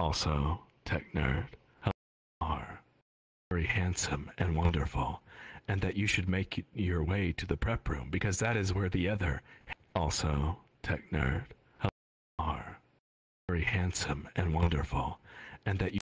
Also, Tech Nerd, are very handsome and wonderful, and that you should make your way to the prep room because that is where the other. Also, Tech Nerd, are very handsome and wonderful, and that you.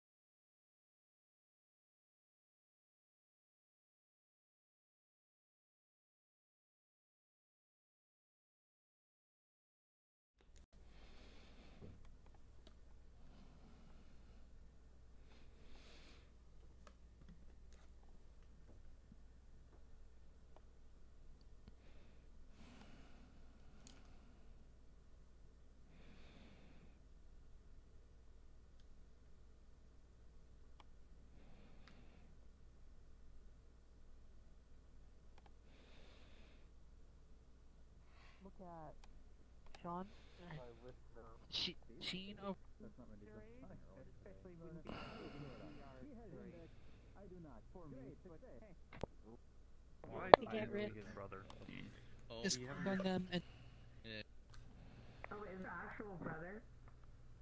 Look at Sean. She, Sheen of especially when we I do not for me, Why To get really rid- his brother? just on them and Oh, his actual brother?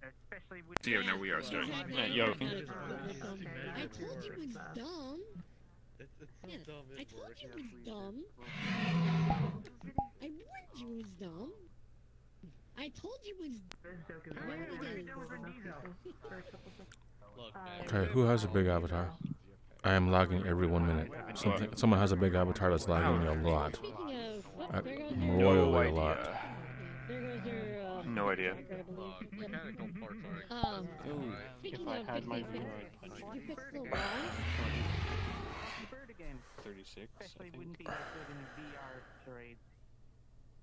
Especially when So, yeah, no, we are starting. Yeah, yo. I told you it was dumb. Yeah, I told you it was dumb. I warned you it was dumb. I told you it was. This joke is I really already did. Okay, who has a big avatar? I am lagging every one minute. Something, someone has a big avatar that's lagging me a lot. Speaking of, oh, Uh, there goes your. royally a lot. There goes your. Uh, No idea. I believe. Yep. mechanical Um, speaking if I of had my viewer, I'd punch you you. fix the wall? bird again. 36, I Especially think. wouldn't be that good in a VR charade.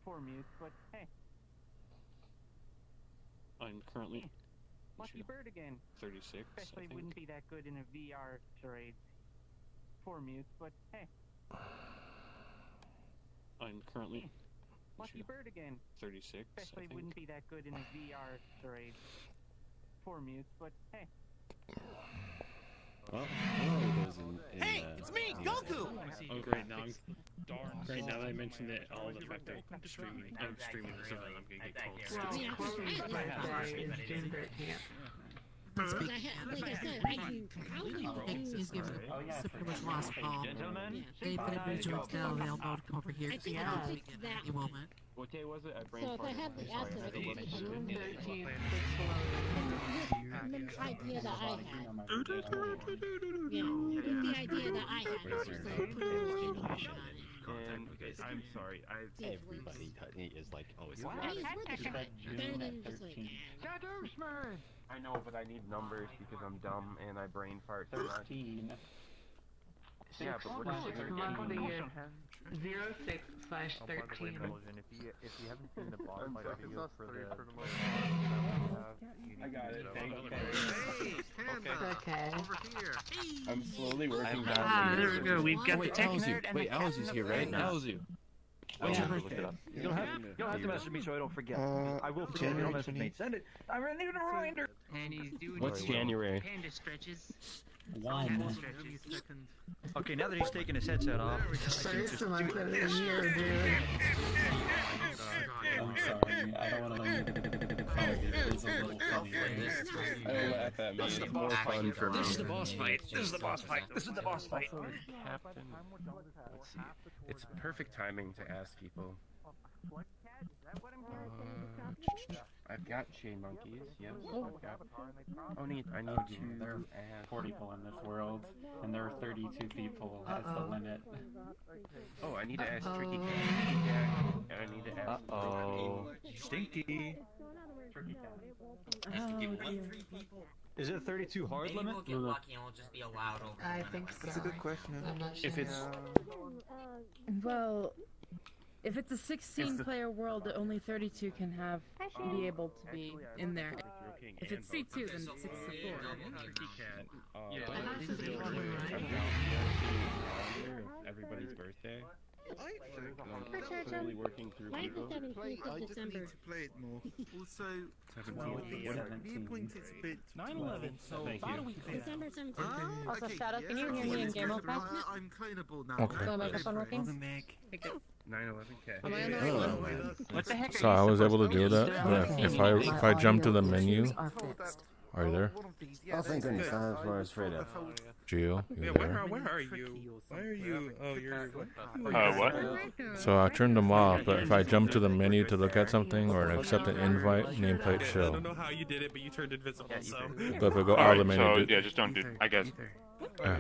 For mute, but hey, I'm currently lucky bird again. 36, Especially wouldn't be that good in a VR charade. For mute, but hey, I'm currently lucky bird again. 36, Especially wouldn't be that good in a VR charade. For mute, but hey. Oh, oh, in, in, Hey, uh, it's me, the- Goku! Oh great, now I'm great now that I mentioned it, all the fact that I'm streaming, I'm streaming this event, I'm gonna get called. Well, Yeah, Chloe's I- birthday is June 13th. Because I ha- like I said, I can probably do. Given super much lost Paul. Gentlemen, They've been in joints now, they'll know come over here. I think I'll I'll be fix in that any moment. What day was it? I brain So if I farted. have the Sorry, acid, I had to look. June 13th, six the idea that I had. Yeah, with the idea that I had. It's just like put a little animation on it. And I'm sorry, I Saves everybody words. is like always. I mean, it's worth a shot. Better than just like, I know, but I need numbers because I'm dumb and I brain fart so much. Yeah, but what is It's thirteen? Monthly in zero six slash Oh, by the way, thirteen. If you if you haven't seen the boss I'm fight video for the for the most the- you I got it, know. thank you. Hey, okay. over here. I'm slowly working Ah, there we go, we've got wait, the tech Alzu. nerd Wait, Alzu's of here, right? China. Alzu. When's Oh, your birthday? You don't have you don't have to message me so I don't forget. I will forget. You don't message me. Send it. I really need a reminder. And he's doing What's January? panda stretches. One. Okay, now that he's taking his headset off. First month of the year, dude. I'm sorry. I don't want to make it funny. It's a little funny. I don't laugh at me. It's more fun for me. This is the boss fight. This is the boss fight. This is the boss fight. Captain. Let's see. It's perfect timing to ask people. What cat? Is that what I'm Uh, hearing? I've got chain monkeys. Yes. Oh. I've got. Oh, need. I need to There are ask. four people in this world, and there are 32 people. That's the Uh-oh. limit. Oh, I need to ask Tricky Uh-oh. Cat. Jack, And I need to ask. Uh-oh. Stinky. Oh, dear. Is it 32 hard limit? and we'll just be allowed over. I think so. question. I'm not sure. If it's um, Well, if it's a 16 player world, only 32 can have be able to be in there. If it's C2, then it's 64. uh, Yeah. this is Yeah. really weird. I'm calendar of everybody's birthday. I'm slowly working through Mine's people. the 17th of I just December. need to play it more. Also, Seventeenth. the viewpoint is a bit 9/11, so Thank about you. a week ago. December 17th. Ah, Also, okay, Shadow, yes, can you hear me in Game good. of Pass? I- I'm cleanable now. Okay. Is my microphone working? Meg. 9/11. Am I on the Okay. right Oh. one? What the heck? So I was able to do that, but if I if I jump to the menu, Are you there? Oh, thank goodness. That's what I was afraid of. Gio, you Yeah, there? where, are- where are you? Why are you? Oh, you're. what? Uh, what? So I turned them off, but if I jump to the menu to look at something or accept an invite, nameplate show. I don't know how you did it, but you turned invisible. So. But if I go out of the menu, so yeah, just don't do. I guess. Uh,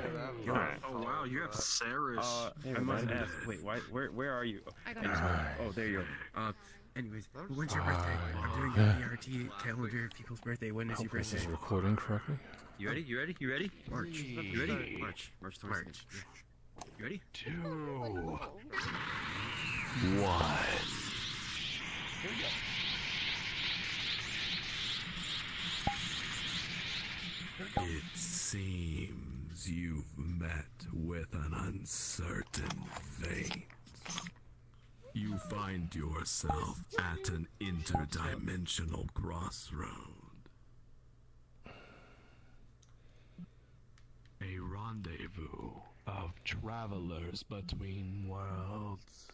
Alright. Oh wow, you have Sarah's. Uh, I must ask. Wait, why? Where? Where are you? I got Anyways, you. oh, there you are. Uh, anyways, when's your birthday? I'm oh, doing a yeah. VRT calendar of people's birthday. When is hope your this birthday? is recording correctly. You ready? You ready? You ready? March. You ready? March. March. March. You ready? Two. One. It seems you've met with an uncertain fate. You find yourself at an interdimensional crossroad. A rendezvous of travelers between worlds.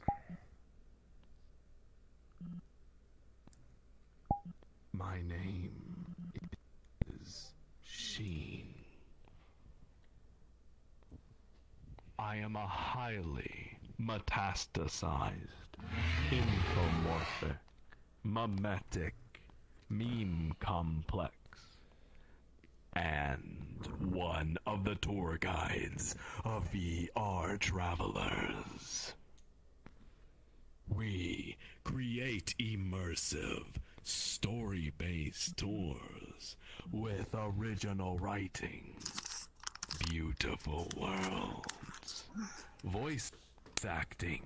My name is Sheen. I am a highly metastasized, infomorphic, mimetic, meme complex, and one of the tour guides of VR travelers. We create immersive, story based tours with original writing, beautiful worlds, voice acting,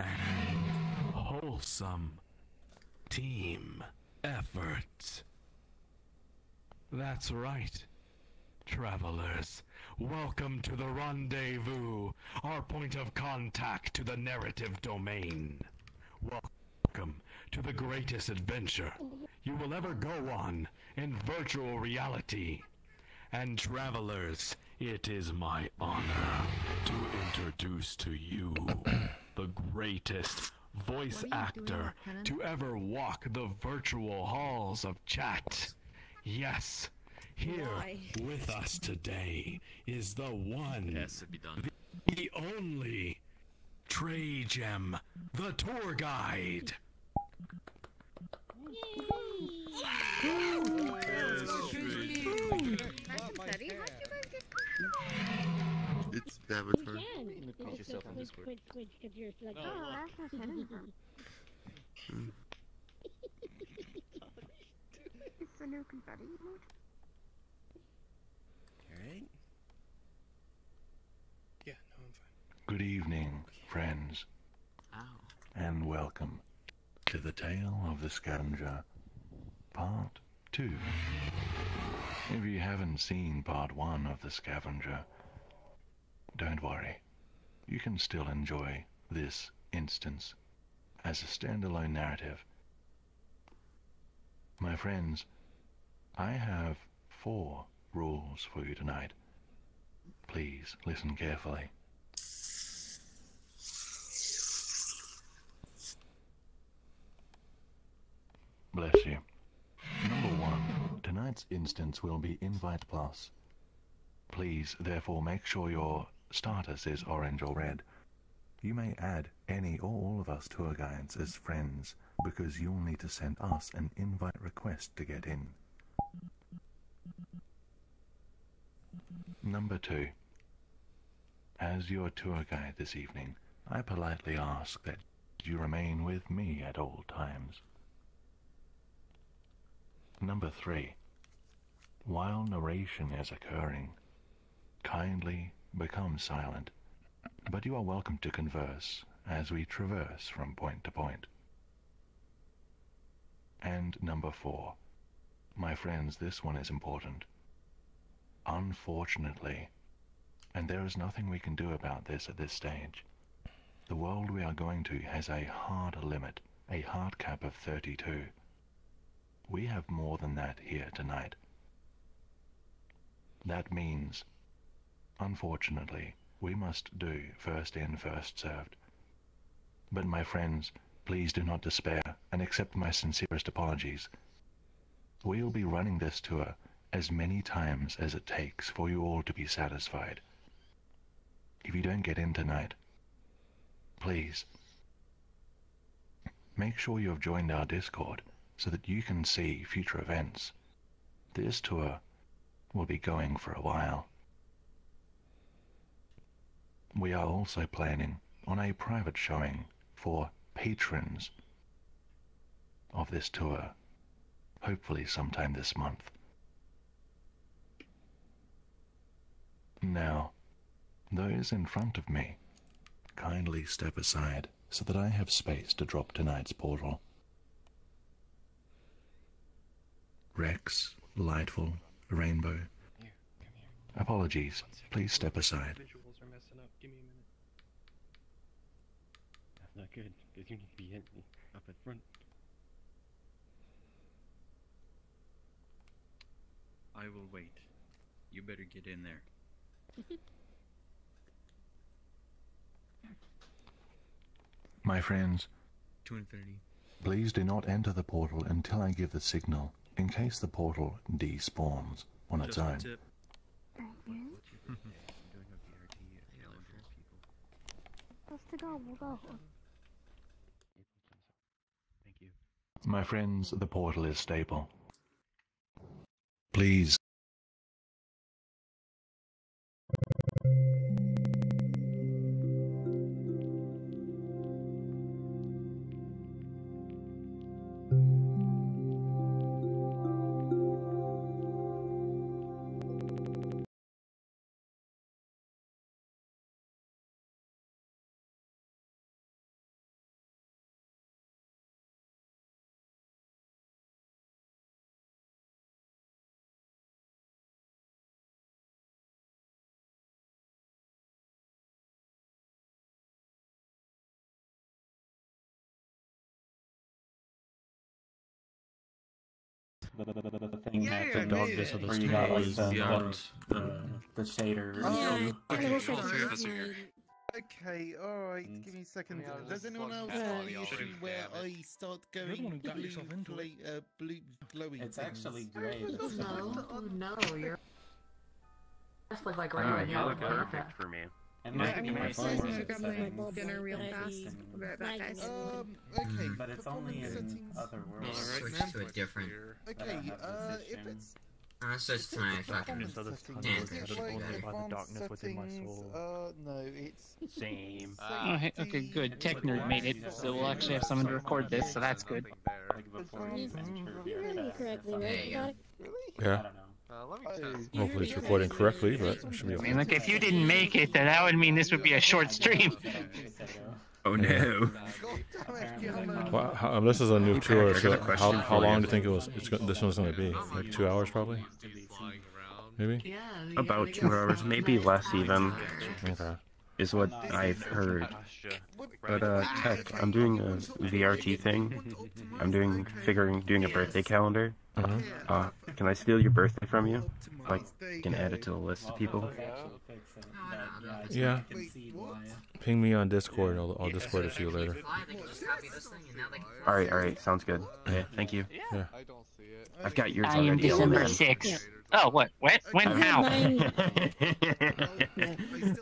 and wholesome team effort. That's right, travelers. Welcome to the rendezvous, our point of contact to the narrative domain. Welcome to the greatest adventure you will ever go on in virtual reality. And travelers, it is my honor to introduce to you the greatest voice actor to ever walk the virtual halls of chat. Yes, here Why? with us today is the one, Yes, it'd be done. the only Trey Gem, the tour guide. It's Avatar. Put yourself on Discord. Switch, switch, because you're like, oh, that's It's the new confetti emoji. Alright. Yeah, no, I'm fine. Good evening, friends, and welcome to the Tale of the Scavenger, Part 2. If you haven't seen Part 1 of The Scavenger, don't worry. You can still enjoy this instance as a standalone narrative. My friends, I have four rules for you tonight. Please listen carefully. Bless you. Number one, tonight's instance will be Invite Plus. Please, therefore, make sure your status is orange or red. You may add any or all of us tour guides as friends because you'll need to send us an invite request to get in. Number two, as your tour guide this evening, I politely ask that you remain with me at all times. Number three, while narration is occurring, kindly become silent, but you are welcome to converse as we traverse from point to point. And number four, my friends, this one is important. Unfortunately, and there is nothing we can do about this at this stage, the world we are going to has a hard limit, a hard cap of 32. We have more than that here tonight. That means, unfortunately, we must do first in, first served. But my friends, please do not despair and accept my sincerest apologies. We'll be running this tour as many times as it takes for you all to be satisfied. If you don't get in tonight, please make sure you have joined our Discord so that you can see future events. This tour will be going for a while. We are also planning on a private showing for patrons of this tour, hopefully sometime this month. Now, those in front of me, kindly step aside so that I have space to drop tonight's portal. Rex, Lightful, Rainbow. Apologies, please step aside. Visuals are messing up. Give me a minute. That's not good, because you need to be in, up at front. I will wait. You better get in there. My friends, 230. please do not enter the portal until I give the signal, in case the portal despawns on its Just a own. tip. Let's go, we'll go. Thank you. My friends, the portal is stable. Please. The, thing Yeah, that the yeah, dog yeah. where you got like Is the, beyond, the, the shader. Oh, okay, okay, okay. Okay, alright, give me a second. Does anyone else have the issue where I start going blue, fla- uh, blue glowy It's things? actually great. No, no, you're. Just look like Uh, right you now. look perfect for me. And Yeah, my, I mean, my my phone sister's is gonna grab my settings. dinner real fast. you can- I'll be right back, guys. Um, okay. But it's only in settings. other worlds. Switch to a different. Okay, uh, if it's I'm gonna switch to my fucking So this settings, convo is is it just like only about the darkness within my soul. Uh, no, it's Same. Oh, hey, okay, good. Tech nerd made it, so we'll actually have someone to record this, so that's good. You heard me correctly, right? You got it? Yeah. Hopefully it's recording correctly, but it should be I okay. mean, look, if you didn't make it, then that would mean this would be a short stream. Oh no. Well, how, um, this is a new tour, so how, how long do you think it was? It's, this one's going to be like two hours, probably. Maybe. About two hours, maybe less even, Okay. is what I've heard. But uh, Tech, I'm doing a VRT thing. I'm doing figuring doing a birthday calendar. Uh-huh. Uh, can I steal your birthday from you? Like, can add it to the list of people. Yeah. Ping me on Discord. I'll, I'll Discord it to you later. All right, all right, sounds good. Okay, thank you. Yeah. I've got yours I am already. December open. 6th. Oh, what? What? When? How?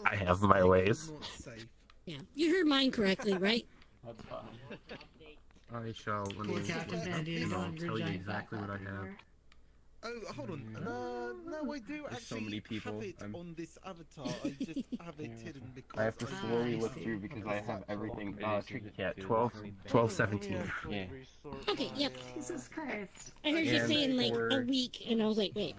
I have my ways. Yeah, you heard mine correctly, right? I shall let me Poor Captain and I'll tell you exactly what I have. Oh, hold on. Uh, no, I do There's so actually many people, have it I'm- on this avatar. I just have it hidden because I have to slowly look through because I have everything. Uh, Tricky Cat, 12, 12, 17. Yeah. Okay, yep. Jesus Christ. I heard you And saying like a week, and I was like, wait.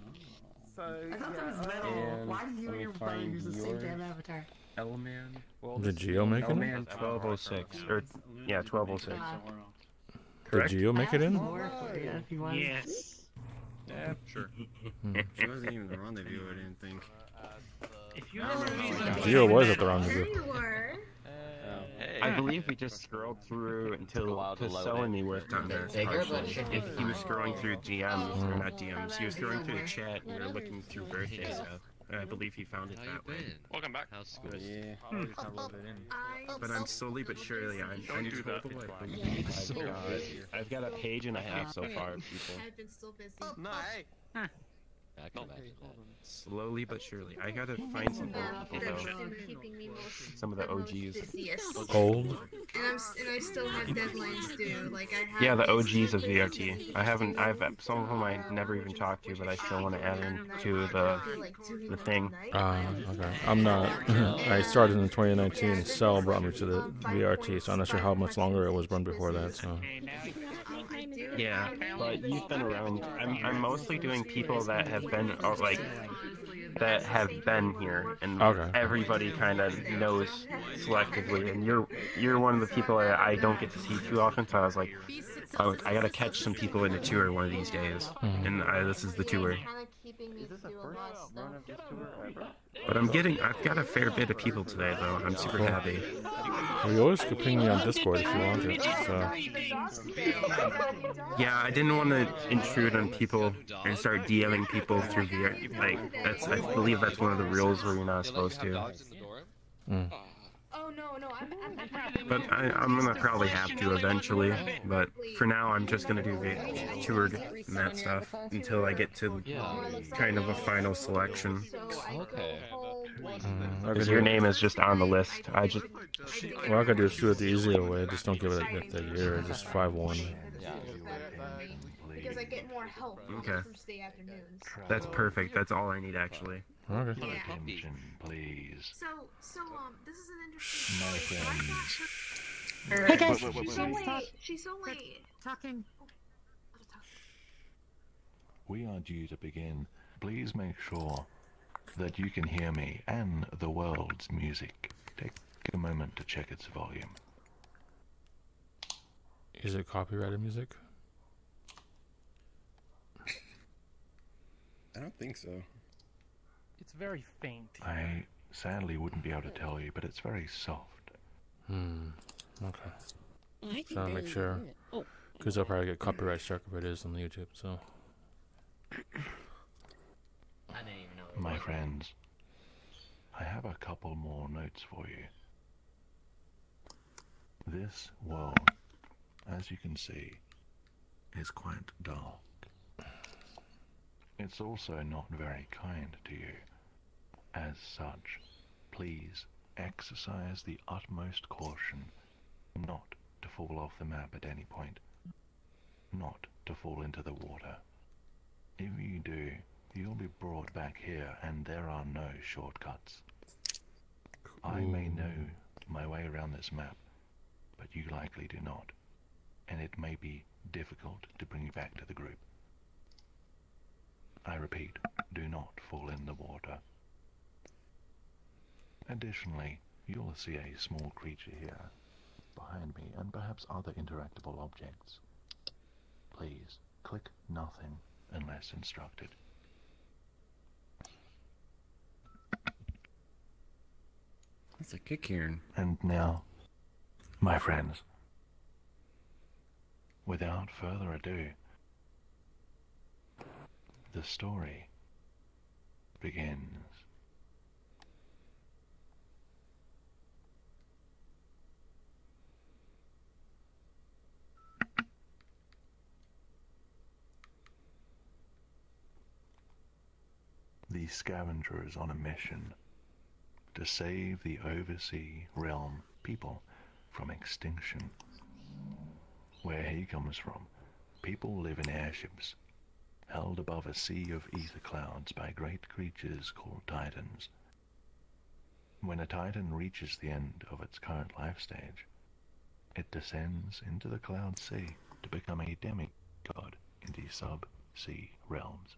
I thought that was metal. And Why do you let and me your brother find use the same yours. damn avatar? Elman. Did Geo make it? in? Elman 1206. Or, yeah, 1206. Did Geo make it in? More if you want. Yes. Yeah, sure. Hmm. She wasn't even the rendezvous, I didn't think. If you Geo was at the rendezvous. I believe we just scrolled through until Selene worked on this partially. If he was scrolling through GMs, or not DMs, he was scrolling through the chat and we were looking through birthday stuff. And I believe he found it that way. Welcome back. How's school? Oh, yeah. But I'm slowly but surely, I'm, Don't I'm do that. told. I've got, I've got a page and a half so far people. I've been still busy. No, hey. Slowly but surely. I gotta find some old people though. Some of the OGs. Old? And I'm and I still have deadlines due. Like I have. Yeah, the OGs of VRT. I haven't. I've some of them I never even talked to, but I still want to add into the the thing. Ah, okay. I'm not. I started in 2019. Cell brought me to the VRT, so I'm not sure how much longer it was run before that. So. Yeah, but you've been around. I'm, I'm mostly doing people that have been uh, like that have been here, and Okay. everybody kind of knows selectively. And you're you're one of the people I, I don't get to see too often, so I was like, I, I gotta catch some people in the tour one of these days, Mhm. and I, this is the tour. Is this the first run of this tour ever? But I'm getting, I've got a fair bit of people today though. I'm super Cool. happy. Well, you always could ping me on Discord if you wanted. So. Yeah, I didn't want to intrude on people and start DMing people through VR. Like that's, I believe that's one of the rules where you're not supposed to. Mm. Oh no no I'm. I'm But I, I'm gonna probably have to eventually. But for now, I'm just gonna do the toured and that stuff until I get to kind of a final selection. Okay. I could Because do your name is just on the list. I just Well, I could just do it the easier way. Just don't give it the, the year. Just five one. because I get more help Okay. from stay afternoons. that's perfect. That's all I need actually. Okay. Attention, please. So so um this is an interesting. My friends. Hey guys, she's wait, wait, so wait, wait. late. She's so late. Talking. We are due to begin. Please make sure that you can hear me and the world's music. Take a moment to check its volume. Is it copyrighted music? I don't think so. It's very faint. I sadly wouldn't be able to tell you, but it's very soft. Hmm. Okay. I can So I'll make sure. hear. Oh. Because I'll probably get copyright struck if it is on the YouTube. So. My friends, I have a couple more notes for you. This world, as you can see, is quite dark. It's also not very kind to you. As such, please exercise the utmost caution not to fall off the map at any point, not to fall into the water. If you do, you'll be brought back here, and there are no shortcuts. I may know my way around this map, but you likely do not, and it may be difficult to bring you back to the group. I repeat, do not fall in the water. Additionally, you'll see a small creature here, behind me, and perhaps other interactable objects. Please, click nothing unless instructed. That's a kick here. And now, my friends, without further ado, the story begins. The scavenger on a mission to save the oversea realm people from extinction. Where he comes from, people live in airships, held above a sea of ether clouds by great creatures called titans. When a titan reaches the end of its current life stage, it descends into the cloud sea to become a demigod in the sub-sea realms.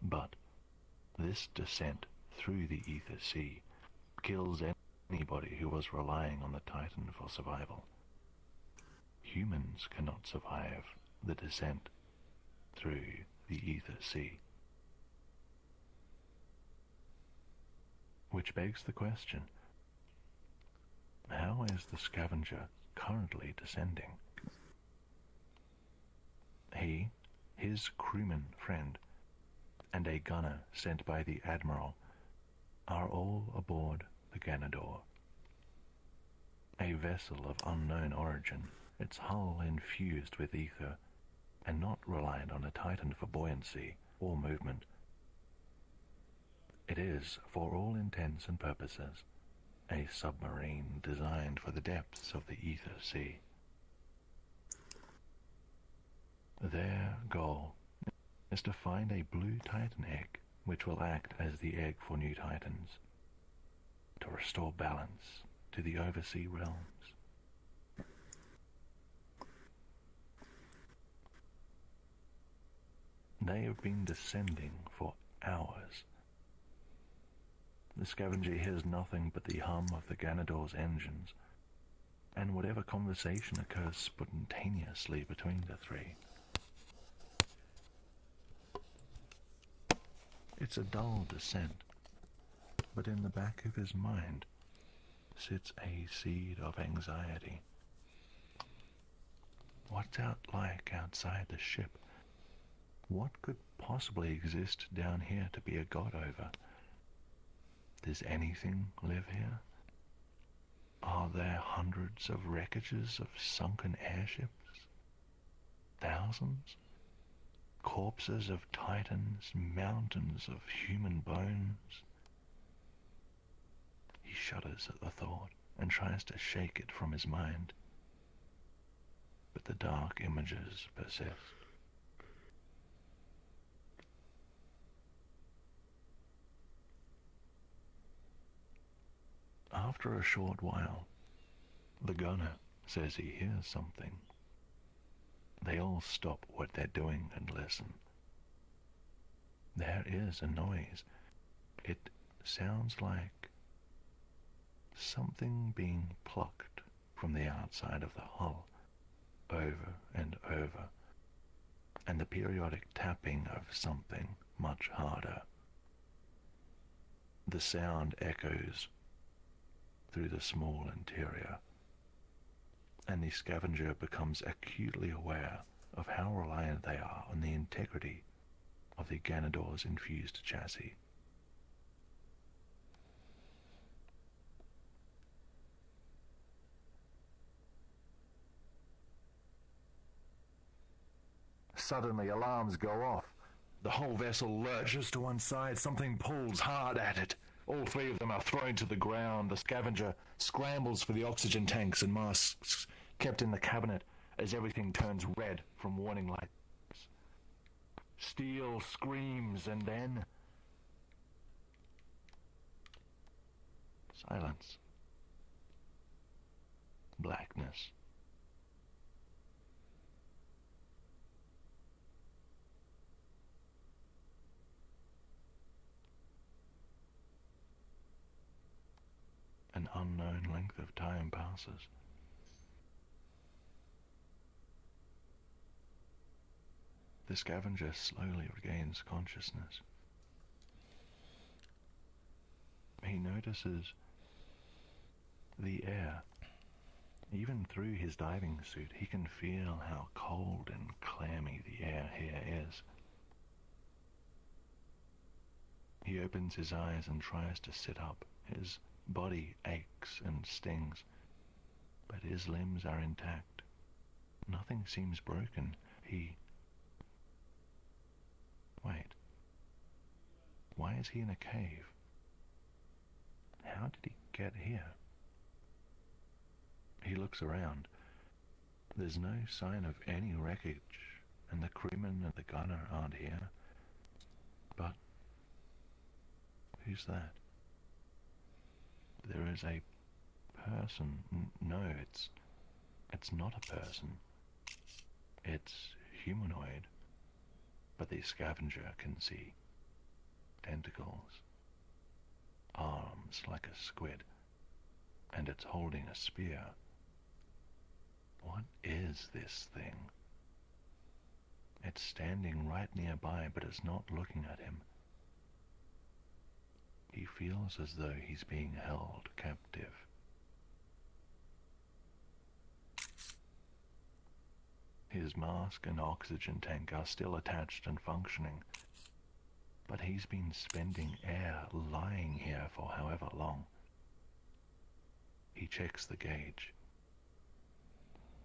But this descent through the ether sea kills anybody who was relying on the Titan for survival. Humans cannot survive the descent through the ether sea. Which begs the question, how is the scavenger currently descending? He, his crewman friend, and a gunner sent by the Admiral are all aboard the Ganador. A vessel of unknown origin, its hull infused with ether, and not reliant on a Titan for buoyancy, or movement. It is, for all intents and purposes, a submarine designed for the depths of the ether sea. Their goal is to find a blue titan egg which will act as the egg for new titans, to restore balance to the oversea realms. They have been descending for hours. The scavenger hears nothing but the hum of the Ganador's engines, and whatever conversation occurs spontaneously between the three. It's a dull descent, but in the back of his mind sits a seed of anxiety. What's out like outside the ship? What could possibly exist down here to be a god over? Does anything live here? Are there hundreds of wreckages of sunken airships? Thousands? Corpses of titans, mountains of human bones? He shudders at the thought and tries to shake it from his mind. But the dark images persist. After a short while, the gunner says he hears something. They all stop what they're doing and listen. There is a noise. It sounds like something being plucked from the outside of the hull over and over, and the periodic tapping of something much harder. The sound echoes through the small interior, and the scavenger becomes acutely aware of how reliant they are on the integrity of the Ganador's infused chassis. Suddenly alarms go off. The whole vessel lurches to one side. Something pulls hard at it. All three of them are thrown to the ground. The scavenger scrambles for the oxygen tanks and masks kept in the cabinet as everything turns red from warning lights. Steel screams and then... Silence. Blackness. An unknown length of time passes. The scavenger slowly regains consciousness. He notices the air. Even through his diving suit, he can feel how cold and clammy the air here is. He opens his eyes and tries to sit up. His body aches and stings, but his limbs are intact. Nothing seems broken. He Wait. Why is he in a cave? How did he get here? He looks around. There's no sign of any wreckage, and the crewman and the gunner aren't here. But who's that? There is a person. N no, it's it's not a person. It's humanoid but the scavenger can see tentacles, arms like a squid, and it's holding a spear. What is this thing? It's standing right nearby, but it's not looking at him. He feels as though he's being held captive. His mask and oxygen tank are still attached and functioning, but he's been spending air lying here for however long. He checks the gauge.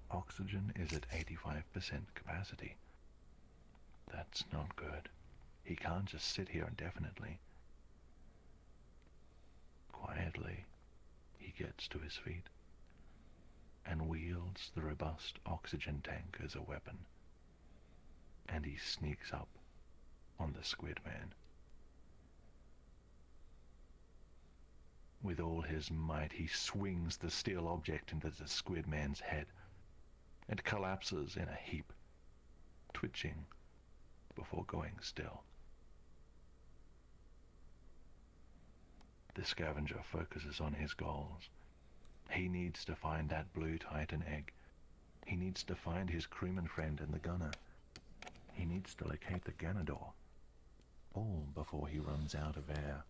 Oxygen is at 85% capacity. That's not good. He can't just sit here indefinitely. Quietly, he gets to his feet and wields the robust oxygen tank as a weapon. And he sneaks up on the Squid Man. With all his might, he swings the steel object into the Squid Man's head. It collapses in a heap, twitching before going still. The scavenger focuses on his goals. He needs to find that blue titan egg. He needs to find his crewman friend and the gunner. He needs to locate the Ganador. All before he runs out of air.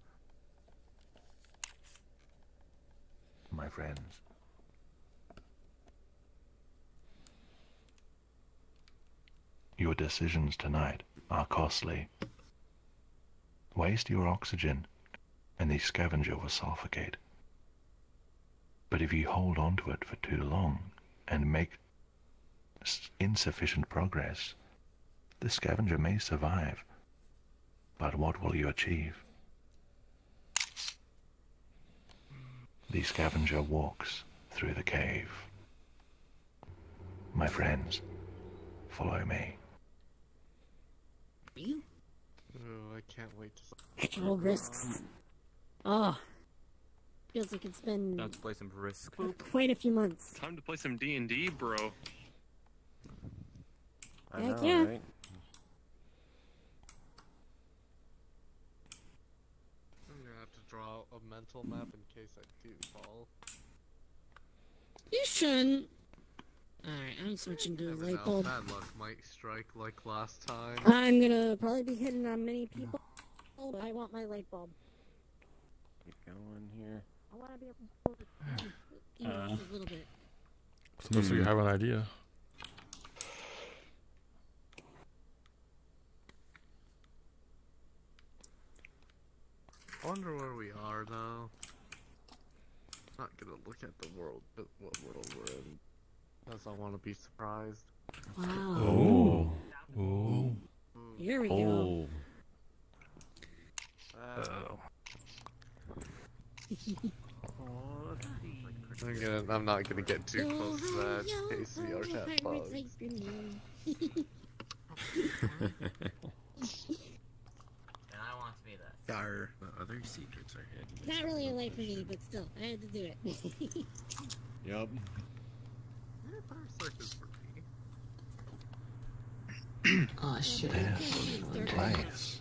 My friends, your decisions tonight are costly. Waste your oxygen, and the scavenger will suffocate. But if you hold on to it for too long and make insufficient progress, the scavenger may survive. But what will you achieve? The scavenger walks through the cave. My friends, follow me. Oh, I can't wait to. All risks. Oh. Feels like it's been Time to play some Risk. quite a few months. Time to play some D and D, bro. I Heck know, yeah. right? I'm gonna have to draw a mental map in case I do fall. You shouldn't. Alright, I'm switching to a Never light know, bulb. Bad luck might strike like last time. I'm gonna probably be hitting on many people. but I want my light bulb. Keep going here. I wanna be able to Uh. a little bit. So looks like you have an idea. I wonder where we are though. Not gonna look at the world, but what world we're in, because I want to be surprised. Wow. Oh. Oh. Here we Oh. go. Uh, I'm gonna. I'm not gonna get too close to that in case we are chat bugs. And I want to be that. Yar. The other secrets are hidden. Not really a light for me, but still, I had to do it. yep. oh shit. This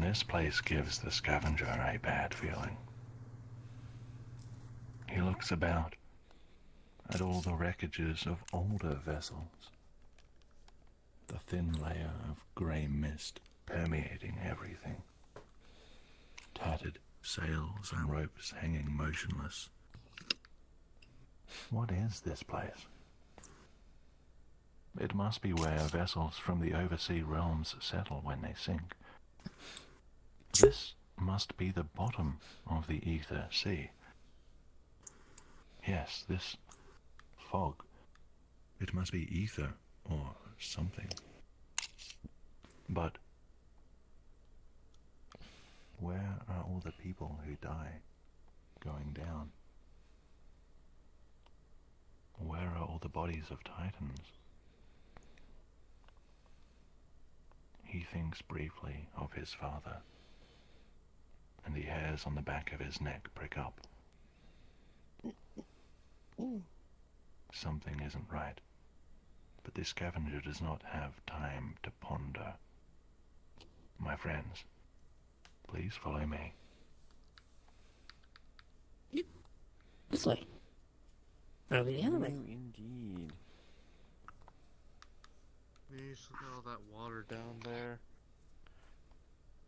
This place gives the scavenger a bad feeling. He looks about at all the wreckages of older vessels. The thin layer of grey mist permeating everything. Tattered sails and ropes hanging motionless. What is this place? It must be where vessels from the oversea realms settle when they sink. This must be the bottom of the ether sea. Yes, this fog. It must be ether or something. But where are all the people who die going down? Where are all the bodies of titans? He thinks briefly of his father, and the hairs on the back of his neck prick up. Something isn't right, but the scavenger does not have time to ponder. My friends, please follow me. This way. Over the other way. Indeed. You should look at all that water down there.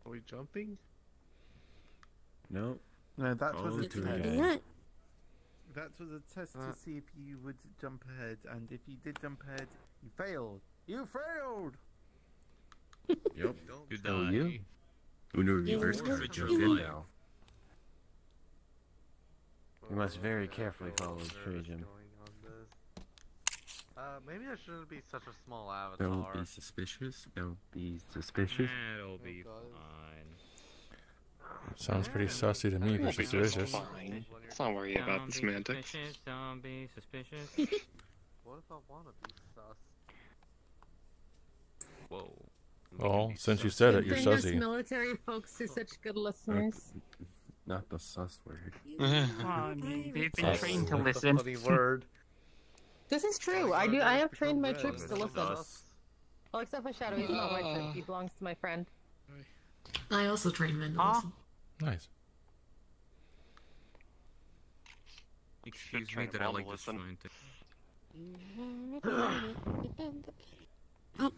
Are we jumping? Nope. No, that Follow was a test. guide. That was a test to see if you would jump ahead, and if you did jump ahead, you failed. You failed. Yep. Good die. you? Who knew You reverse were- could you jump were- in now? You must very carefully follow the tree, Jim. Going on this. I Uh, maybe I shouldn't be such a small Don't avatar. be suspicious. Don't be suspicious. It'll be fine. Sounds pretty sussy to me We'll for suspicious. fine. Let's not worry about Don't the be semantics. Don't be suspicious. What if I want to be sus? Whoa. Well, since you said it, you're Bring us sussy. military folks are such good listeners. Not the sus word. Oh, they've been Sus. trained to What's the listen. funny word? This is true. I do. Uh, I have trained my troops to listen. Sus. Well, except for Shadow. He's not my troop. He uh. belongs to my friend. I also train men to listen. Nice. Excuse me train that I like all this to listen. fine. Oh,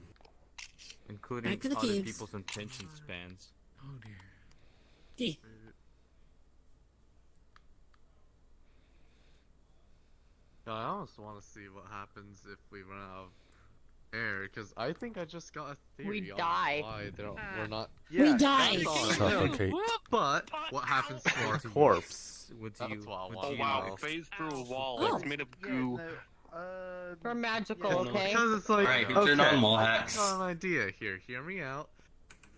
Including Back to the other caves. people's attention spans. oh dear. Gee. I almost want to see what happens if we run out of air, because I think I just got a theory We on die. why they don't, we're not. We die. that's all I know. Suffocate. But what happens to our What corpse? Would That's you? what I would Oh wow, know. it phased through a wall. Oh. It's made of goo. Uh, We're magical, yeah, okay? Because it's like, Alright, okay, turn on wall I got an idea here. Hear me out.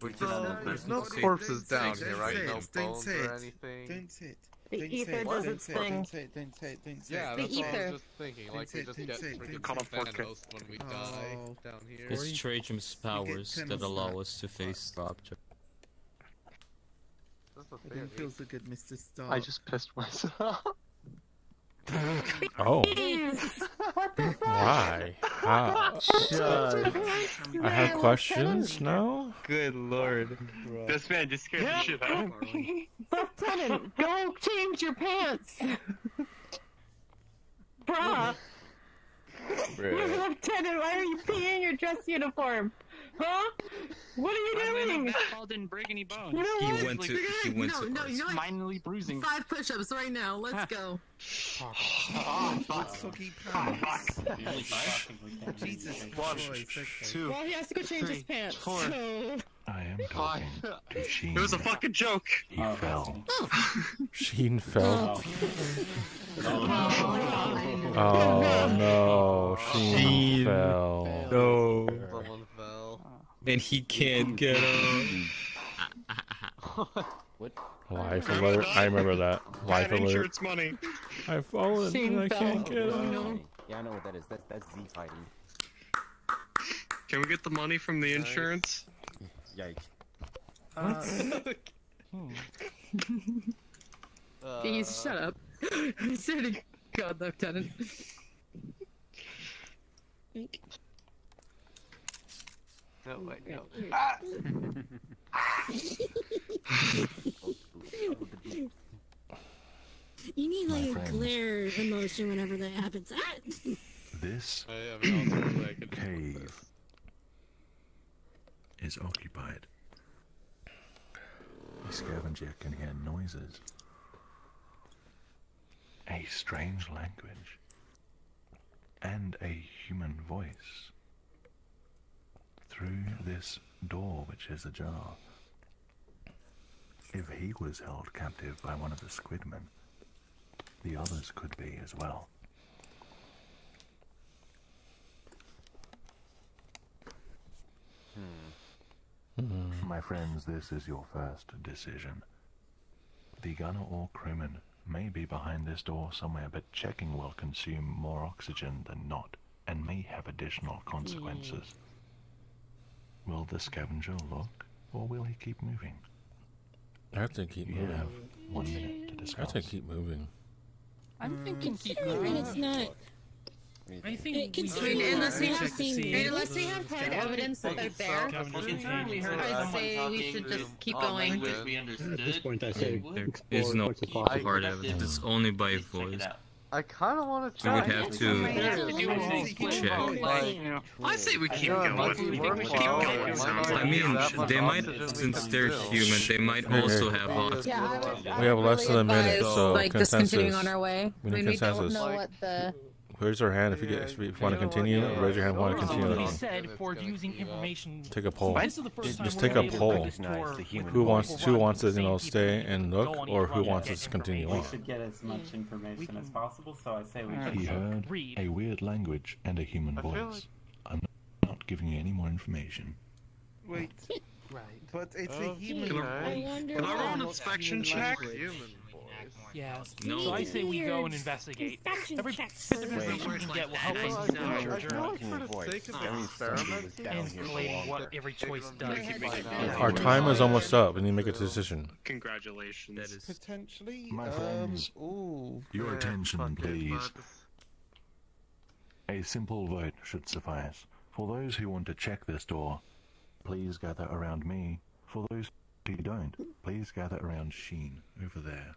Would So, you- there's no corpses down here, right? No bones or anything. Don't say it. The Don't ether does its thing. Don't say it, don't say it, don't say Yeah, it. The that's what I ether. was just thinking. Like, we just get freaking don't Call say him it. Thanos when we die Oh. down here. It's Trajan's powers that allow us to face the object. That's a I theory. don't feel so good, Mr. Stark. I just pissed myself. Oh. what the fuck? Why? How? I have questions now? Good lord. This man just scared the shit out of me. Lieutenant, go change your pants. Bruh. Lieutenant, why are you peeing your dress uniform? Huh? What are you doing? That fall didn't break any bones. You know He went to. You're He went no, to. no, you know what? Minorly bruising. Five push-ups right now. Let's go. Soggy pants. Really shocking with. Jesus One, two. Well, he has to go change his Three, pants. four. So... I am talking to Sheen. It was a fucking joke. He oh. fell. Sheen fell. Oh. Oh no, Sheen Sheen. fell. No. Someone fell. And he can't get up. Life alert. I remember that. Life Bad alert. insurance money. I've fallen and I can't get up. Yeah, I know what that is. That's that's Z fighting. Can we get the money from the insurance? Yikes. Uh, Please shut up. I swear to God, Lieutenant. No, wait, no. You need My like a friends. glare emotion whenever that happens. Ah! This I have an alternate way I could cave is occupied. The scavenger can hear noises. A strange language. And a human voice. Through this door which is ajar. If he was held captive by one of the squidmen, the others could be as well. Hmm. My friends, this is your first decision. The gunner or crewman may be behind this door somewhere, but checking will consume more oxygen than not, and may have additional consequences. Will the scavenger look, or will he keep moving? I have to keep You moving. have one minute to I discuss. have to keep moving. I'm mm. thinking keep Considering it's not. I think It we can I mean, unless we have to see. and unless we have hard evidence that they're there, I'd say we should just keep going. At this point, I say There is no hard evidence. It's only by voice. I kind of want to We would have to check. I say we keep going. We keep going. Sounds might I mean, they might, since they're human, they might also have oxygen. Yeah, I would, I We have less than a minute, advise, so like just continuing consensus. on our way. We I need mean, we don't consensus. know what the Raise your hand if you get if you want to continue. Raise your hand if you want to continue. Somebody that said for using information. Take a poll. This the first time Just take a gonna be able poll. Who wants who wants to you know stay and look, or who wants us to get continue We on? should get as much information as possible, so I say we He heard a weird language and a human voice. I'm not giving you any more information. Wait. Right. But it's a oh, human voice. can I roll an inspection check? language. Human Yeah. No. So I say we go and investigate. Every bit of information we can get will help us in the future I feel like for the sake of the experiment, and collating what every choice does. Our time is almost up. We need to make a decision. Congratulations. That is Potentially. My um, friends, ooh. Your attention, please. A simple vote should suffice. For those who want to check this door, please gather around me. For those who don't, please gather around Sheen over there.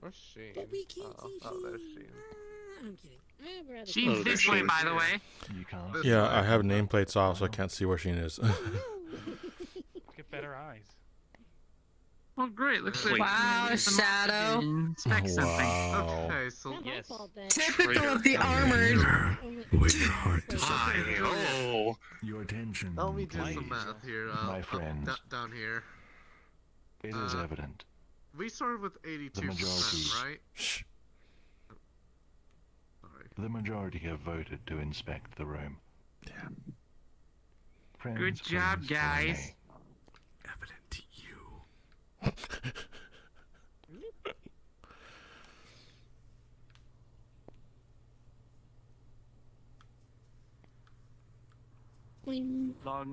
Where's Sheen? But we can't oh, see oh, there's Sheen. Sheen. Ah, I'm kidding. She's go- this way, by the way. You can't. Yeah, I have nameplates off, so I can't see where she is. Get better eyes. Well, great. Looks like Wow, Shadow. Inspect something. Wow. Okay, so Yes. Typical of the armored. With your heart to Oh. Your attention, Help me do please. some math here. Uh, My friend, friends. down here. It is Uh, evident. We started with 82%, majority. right? Shh. The majority have voted to inspect the room. Yeah. Friends, Good job, please guys. Evident to you.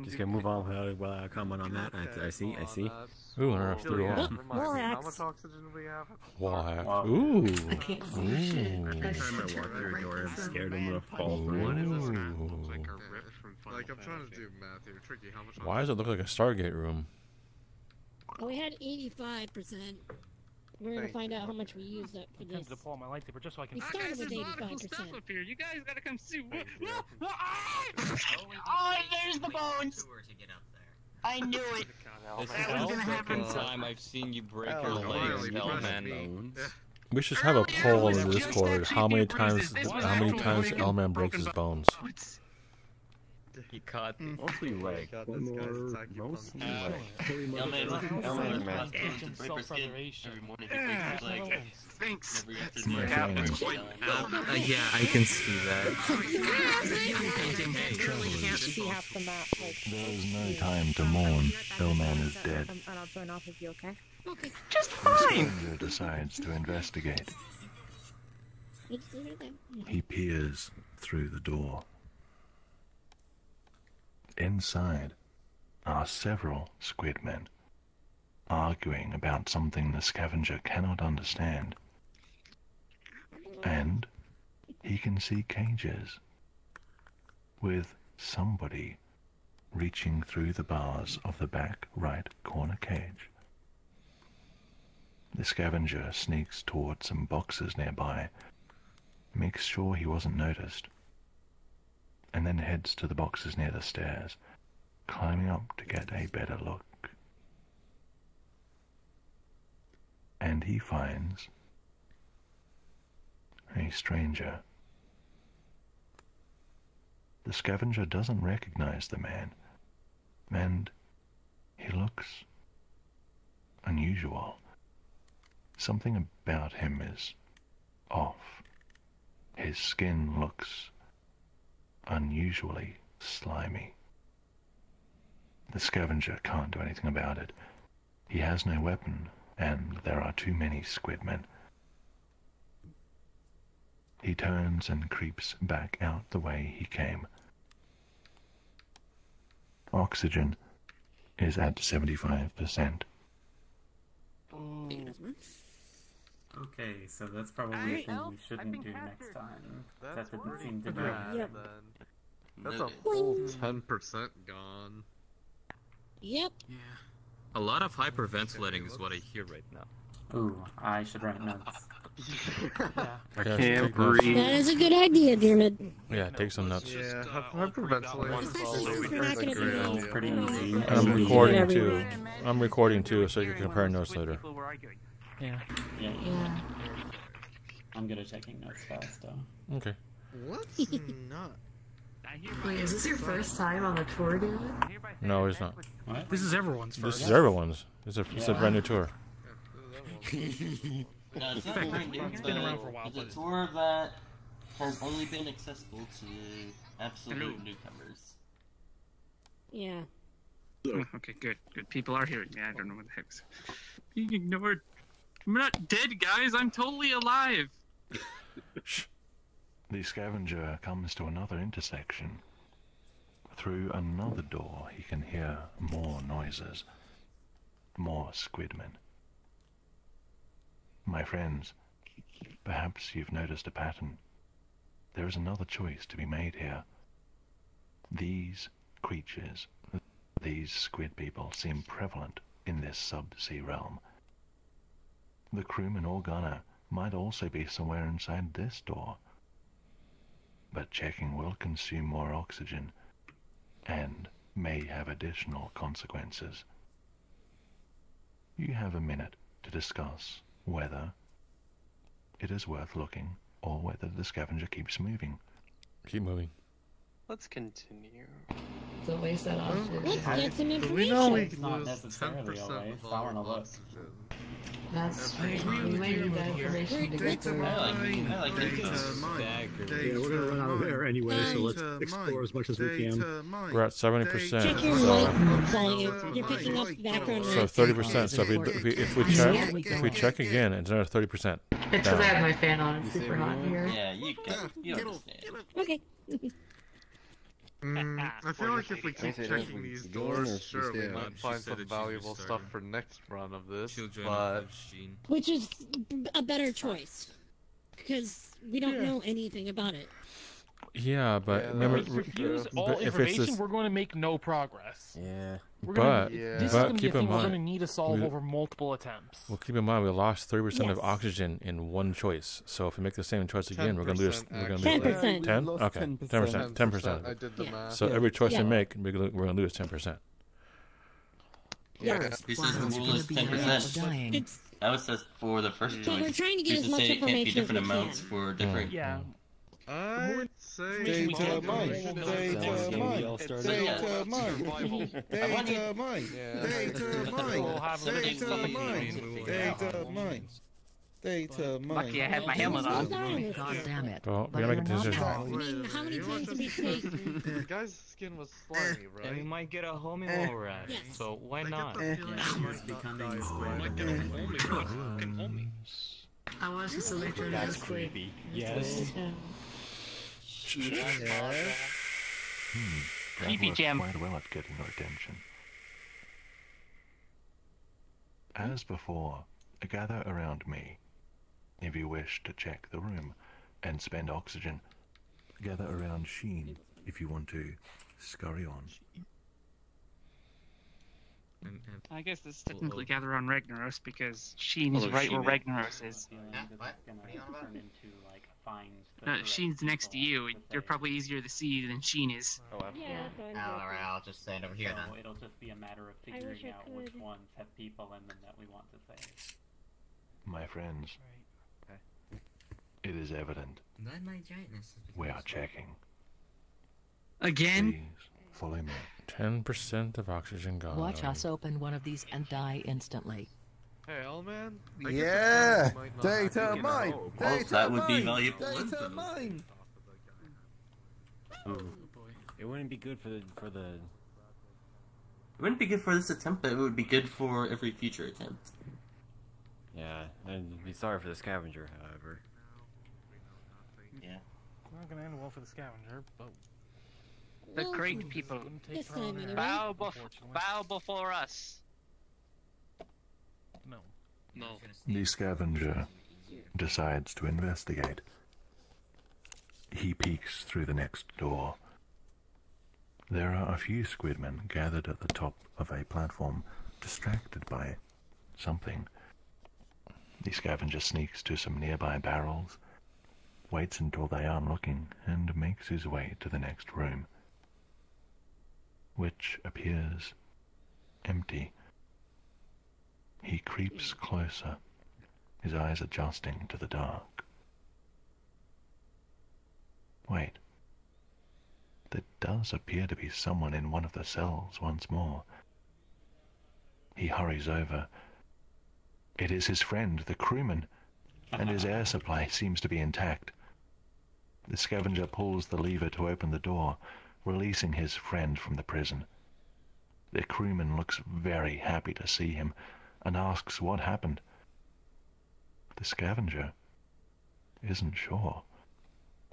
Just gonna move on without, without a comment on that. I, I see, I see. Ooh, an earth through wall. Remind me, how much oxygen do we have? Wall hack. Ooh. Every time I walk through a door, I'm scared I'm gonna fall through. What is this? Ooh. Like a rip from Like, I'm trying to do math here. Tricky, how much Why does it look like a Stargate room? Oh, we had 85%. We're gonna Thank find out how much we used up for I'm this. to pull my lightsaber just so I can. We started with There's a lot of cool stuff 85%. up here. You guys gotta come see. What? No, no, there's the bones. I knew it. This That is was the gonna happen. second time I've seen you break Oh, your Riley, legs, press L-Man. We should have a poll in the Discord. How many times? How many times Elman breaks his bones? He caught me. Mostly leg. This guy's more, attacking mostly from leg. Elman, Elman, man. Self-preservation. Every morning he breaks his leg. Thanks. My Yeah, friends, quite well. Uh, yeah, I can see that. can't see half the map. Like, there is no time to mourn. Elman is dead. And I'll join off if you okay. okay. Just The fine. stranger decides to investigate. Let's leave it there. He peers through the door. Inside are several squidmen, arguing about something the scavenger cannot understand. And he can see cages with somebody reaching through the bars of the back right corner cage. The scavenger sneaks toward some boxes nearby, makes sure he wasn't noticed, and then heads to the boxes near the stairs, climbing up to get a better look. And he finds a stranger. The scavenger doesn't recognize the man, and he looks unusual. Something about him is off. His skin looks unusually slimy. The scavenger can't do anything about it. He has no weapon, and there are too many squidmen. He turns and creeps back out the way he came. Oxygen is at 75%. Okay, so that's probably a Alright, thing Elf, we shouldn't do captured. next time. That's that didn't seem to bad. Yep. then. That's a full 10% gone. Yep. Yeah. A lot of hyperventilating is what I hear right now. Ooh, I should write notes. I can't breathe. That is a good idea, Dermot. Yeah, take some notes. Yeah, hyperventilating. Especially since we're not gonna be It's pretty easy. I'm recording too. I'm recording too, so you can compare notes later. People were arguing. Yeah. Yeah. Yeah. I'm good at taking notes fast, though. Okay. What's not? Wait, is this your first time on the tour, dude? No, it's not. What? This is everyone's This is everyone's. It's a, it's a brand new tour. No, it's not brand new, It's been around for a while, It's a tour that has only been accessible to absolute Hello. newcomers. Yeah. Okay, good. Good. People are hearing me. I don't know what the heck's being ignored. I'm not dead, guys. I'm totally alive. The scavenger comes to another intersection. Through another door, he can hear more noises. More squidmen. My friends, perhaps you've noticed a pattern. There is another choice to be made here. These creatures, these squid people, seem prevalent in this sub-sea realm. The crewman or gunner might also be somewhere inside this door. But checking will consume more oxygen and may have additional consequences. You have a minute to discuss whether it is worth looking or whether the scavenger keeps moving. Keep moving. Let's continue. It's a waste that oxygen. Let's get some So we know we can not lose 10% of I wanna our look. oxygen. That's I agree We with might you need that here. information to get Data through. I like, I like Data it. mine. Yeah, we're gonna run out of air anyway, so let's explore as much as we can. We're at 70%. Check your So. You're picking up background so 30%. So if we, if we, if we check, if we check again, it's another 30%. It's because I down. have my fan on. It's super hot here. Yeah, you got you understand. Okay. Mm, I feel like if we keep checking these go in or doors, sure, we might out? find some valuable stuff for next run of this, but up with Sheen. Which is a better choice. Because we don't know anything about it. Yeah, but Yeah, remember, If we refuse but all if it's information, this, we're going to make no progress. Yeah. We're but gonna, Yeah. this is going to be a keep in thing we're going to need to solve we- over multiple attempts. well, keep in mind we lost 30% of oxygen in one choice. So if we make the same choice again, we're gonna lose. 10% We're gonna lose 10%. 10? Okay. 10%. 10%. 10%. I did the Yeah. math. So Yeah. every choice Yeah. we make, we're gonna, lose 10%. Yeah. Yes. Who says the Wow, it's rule gonna is be ten nice. percent? Dying. It's That was just for the first But we're trying to get Who's as to much say it can't be information as different we amounts can. for mm. different? Yeah. I'd say Maybe Data mine. Data Data mine. Data mine. Data mine. Data mine. have limited stuff Data mine. Data mine. Data mine. Lucky I had my helmet on. God damn it. Well, we But gotta make a decision. I mean, how many times have we taken? The guy's skin was slimy, right? And we might get a homie Eh. while we're at it, so why I get not? the feeling Yeah, he might not becoming die more for it. Might get a homie. Fucking homie. I want to see later That's this quick. creepy. Yes. Hmm. Creepy Jam. quite well at getting your attention. As before, gather around me. If you wish to check the room and spend oxygen, gather around Sheen if you want to scurry on. And- and- I guess this is technically gather around Ragnaros because Sheen is Although right where Sheen- Ragnaros is. feeling Yeah, what? What are you on about? turn into like find the No, Sheen's next to you. to You're probably easier to see than Sheen is. Oh. Yeah, that's I'm Oh, joking. alright, I'll just stand over here so then. it'll just be a matter of figuring I out which ones have people in them that we want to save. My friends, Okay. it is evident my giantness we are checking. Again? Please follow me. 10% of oxygen gone. Watch us open one of these and die instantly. Hey, L-Man? I Yeah. feeling you might not Data mine. Data that would be valuable Data info. mine. Oh. It wouldn't be good for the for the. It wouldn't be good for this attempt, but it would be good for every future attempt. Yeah, and be sorry for the scavenger, however. Yeah. It's not going to end well for the scavenger, but The Well, great hmm. people. wouldn't take This her on time air, anyway. Bow, bef- bow before us. No. No. The scavenger decides to investigate. He peeks through the next door. There are a few squidmen gathered at the top of a platform, distracted by something. The scavenger sneaks to some nearby barrels, waits until they are looking, and makes his way to the next room, which appears empty. He creeps closer, his eyes adjusting to the dark. Wait. There does appear to be someone in one of the cells once more. He hurries over. It is his friend, the crewman, and his air supply seems to be intact. The scavenger pulls the lever to open the door, releasing his friend from the prison. The crewman looks very happy to see him and asks what happened. The scavenger isn't sure.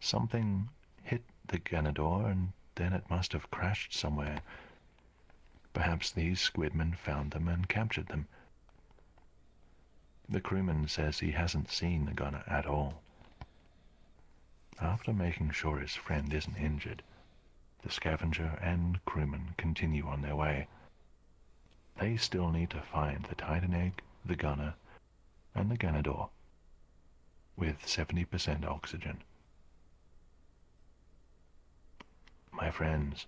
Something hit the Ganador and then it must have crashed somewhere. Perhaps these squidmen found them and captured them. The crewman says he hasn't seen the gunner at all. After making sure his friend isn't injured, the scavenger and crewman continue on their way. They still need to find the Titan egg, the gunner, and the Ganador, with 70% oxygen. My friends,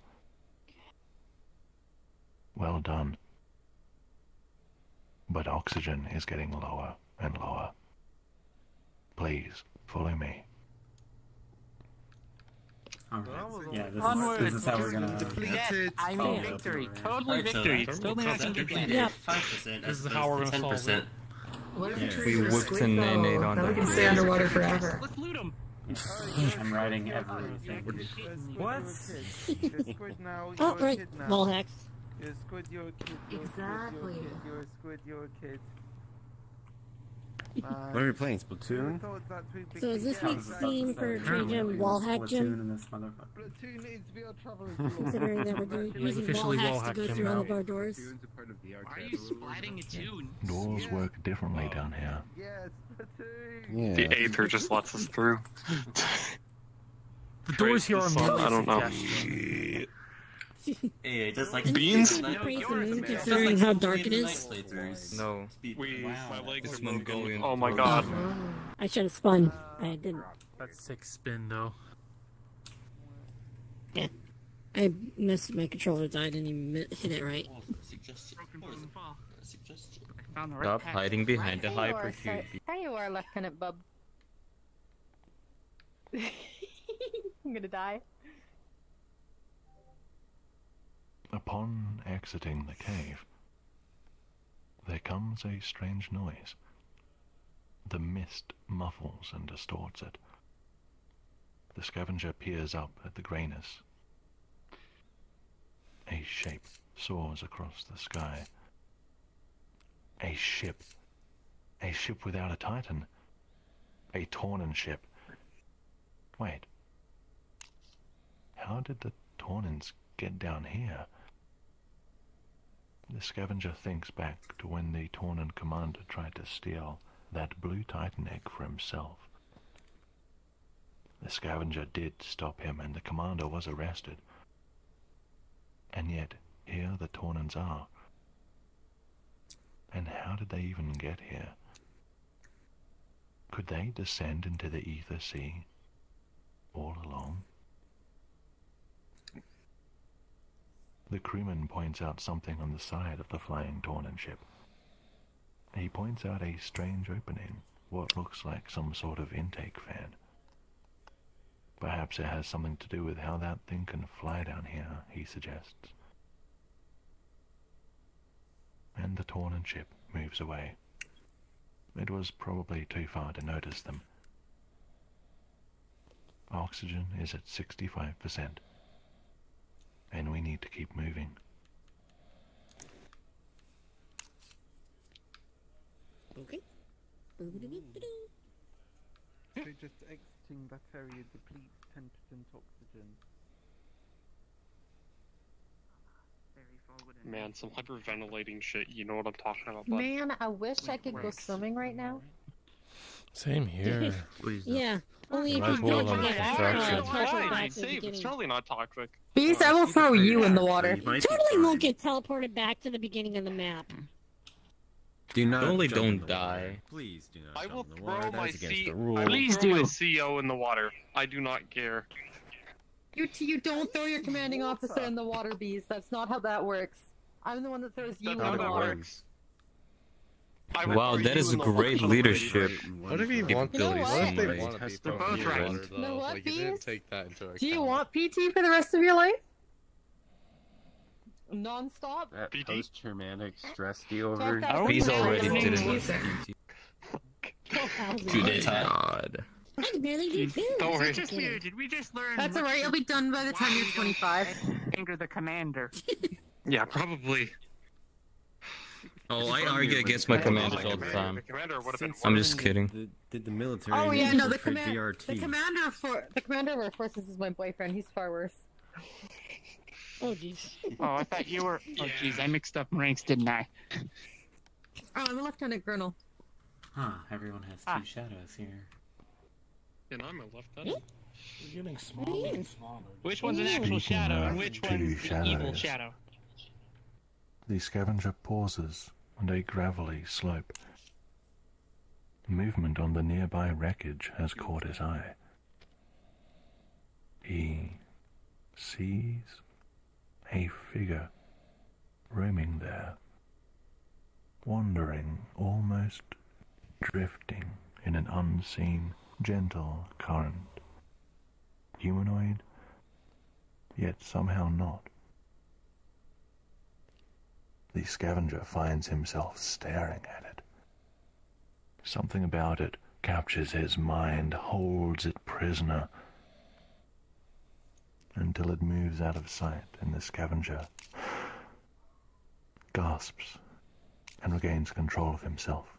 well done. But oxygen is getting lower and lower. Please, follow me. Yeah, this Onward. is, this is how we're gonna. Yes, I mean victory. Totally victory. Still think I can get that. Yeah. This is how we're gonna solve it. What if Yeah. we treat We your whipped and though? nay-nayed on Then we can stay underwater forever. Let's loot him. I'm writing everything. What? Squid now. Oh, you're right. kid hacks. You're a squid, you're a kid. You're Exactly. A squid, you're a squid, you're a kid. What are we playing? Splatoon? So is this week's theme for Trade Gym wall hack Platoon gym? in this motherfucker. Platoon needs to be our traveling Considering that we're doing, using wall officially wall to hack go gym through all of our doors. Why are you splatting a tune? Doors work differently oh. down here. Yes, Platoon. Yeah. The Aether just lets us through. The doors here are So, I don't know. Suggestion. Yeah, just like Beans? Praise the moon considering how dark it is. No. We, my legs It's are. Mongolian. Oh my god. I should have spun. I didn't. That's sick spin though. Yeah. I missed my controller died. I didn't even hit it right. Broken from the fall. I found the right Stop hiding behind the There you are, hyper sir. cube. There you are, Lieutenant Bub. I'm gonna die. Upon exiting the cave, there comes a strange noise. The mist muffles and distorts it. The scavenger peers up at the grayness. A shape soars across the sky. A ship. A ship without a titan. A Tornan ship. Wait. How did the Tornans get down here? The scavenger thinks back to when the Tornan commander tried to steal that blue titan egg for himself. The scavenger did stop him and the commander was arrested. And yet, here the Tornans are. And how did they even get here? Could they descend into the Ether Sea all along? The crewman points out something on the side of the flying Tornan ship. He points out a strange opening, what looks like some sort of intake fan. Perhaps it has something to do with how that thing can fly down here, he suggests. And the Tornan ship moves away. It was probably too far to notice them. Oxygen is at 65%. And we need to keep moving. Okay. So just exiting that area depletes 10% oxygen. Man, some hyperventilating shit. You know what I'm talking about, bud? Man, I wish I could go swimming right now. Same here. Yeah. Only if you well don't on forget construction. Fine, it's to the safe. It's totally not toxic. Beast, I will throw you in the water. Totally won't get teleported back to the beginning of the map. Do not Only don't die. Please do not I will the throw water. my That's C. the I Please throw my do. CO in the water. I do not care. You you don't throw your commanding officer in the water, Beast. That's not how that works. I'm the one that throws you That's in how the that water. works. Wow, that is great leadership. What if he wants? Billy What if they want to be They're from right. You know what, Like, didn't take that into account. Do you want PT for the rest of your life? Non-stop? That post-traumatic stress deal over. He's already Don't did use it. Two days high. God. I can barely do pills. Don't worry. Just Just weird. Did we just learn? That's alright, you'll be done by the time you're 25. Anger the commander. Yeah, probably. Oh, I argue against my commanders all the time. commander would have been I'm just kidding. The, did the military Oh yeah, no, the for command, the commander for the commander of our forces is my boyfriend. He's far worse. Oh jeez. Oh, I thought you were. Oh, jeez, I mixed up ranks, didn't I? Oh, I'm a lieutenant colonel. Huh, everyone has two Ah. shadows here. And I'm a lieutenant. We're getting smaller and smaller. Which one's an actual shadow and which two one's an evil shadow? The scavenger pauses on a gravelly slope. Movement on the nearby wreckage has caught his eye. He sees a figure roaming there, wandering, almost drifting in an unseen, gentle current. Humanoid, yet somehow not. The scavenger finds himself staring at it. Something about it captures his mind, holds it prisoner, until it moves out of sight, and the scavenger gasps and regains control of himself.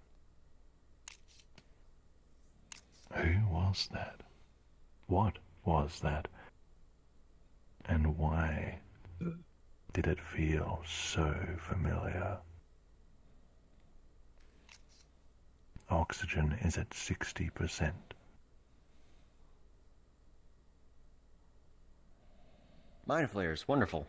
Who was that? What was that? And why did it feel so familiar? Oxygen is at 60%. Mind flayers, wonderful.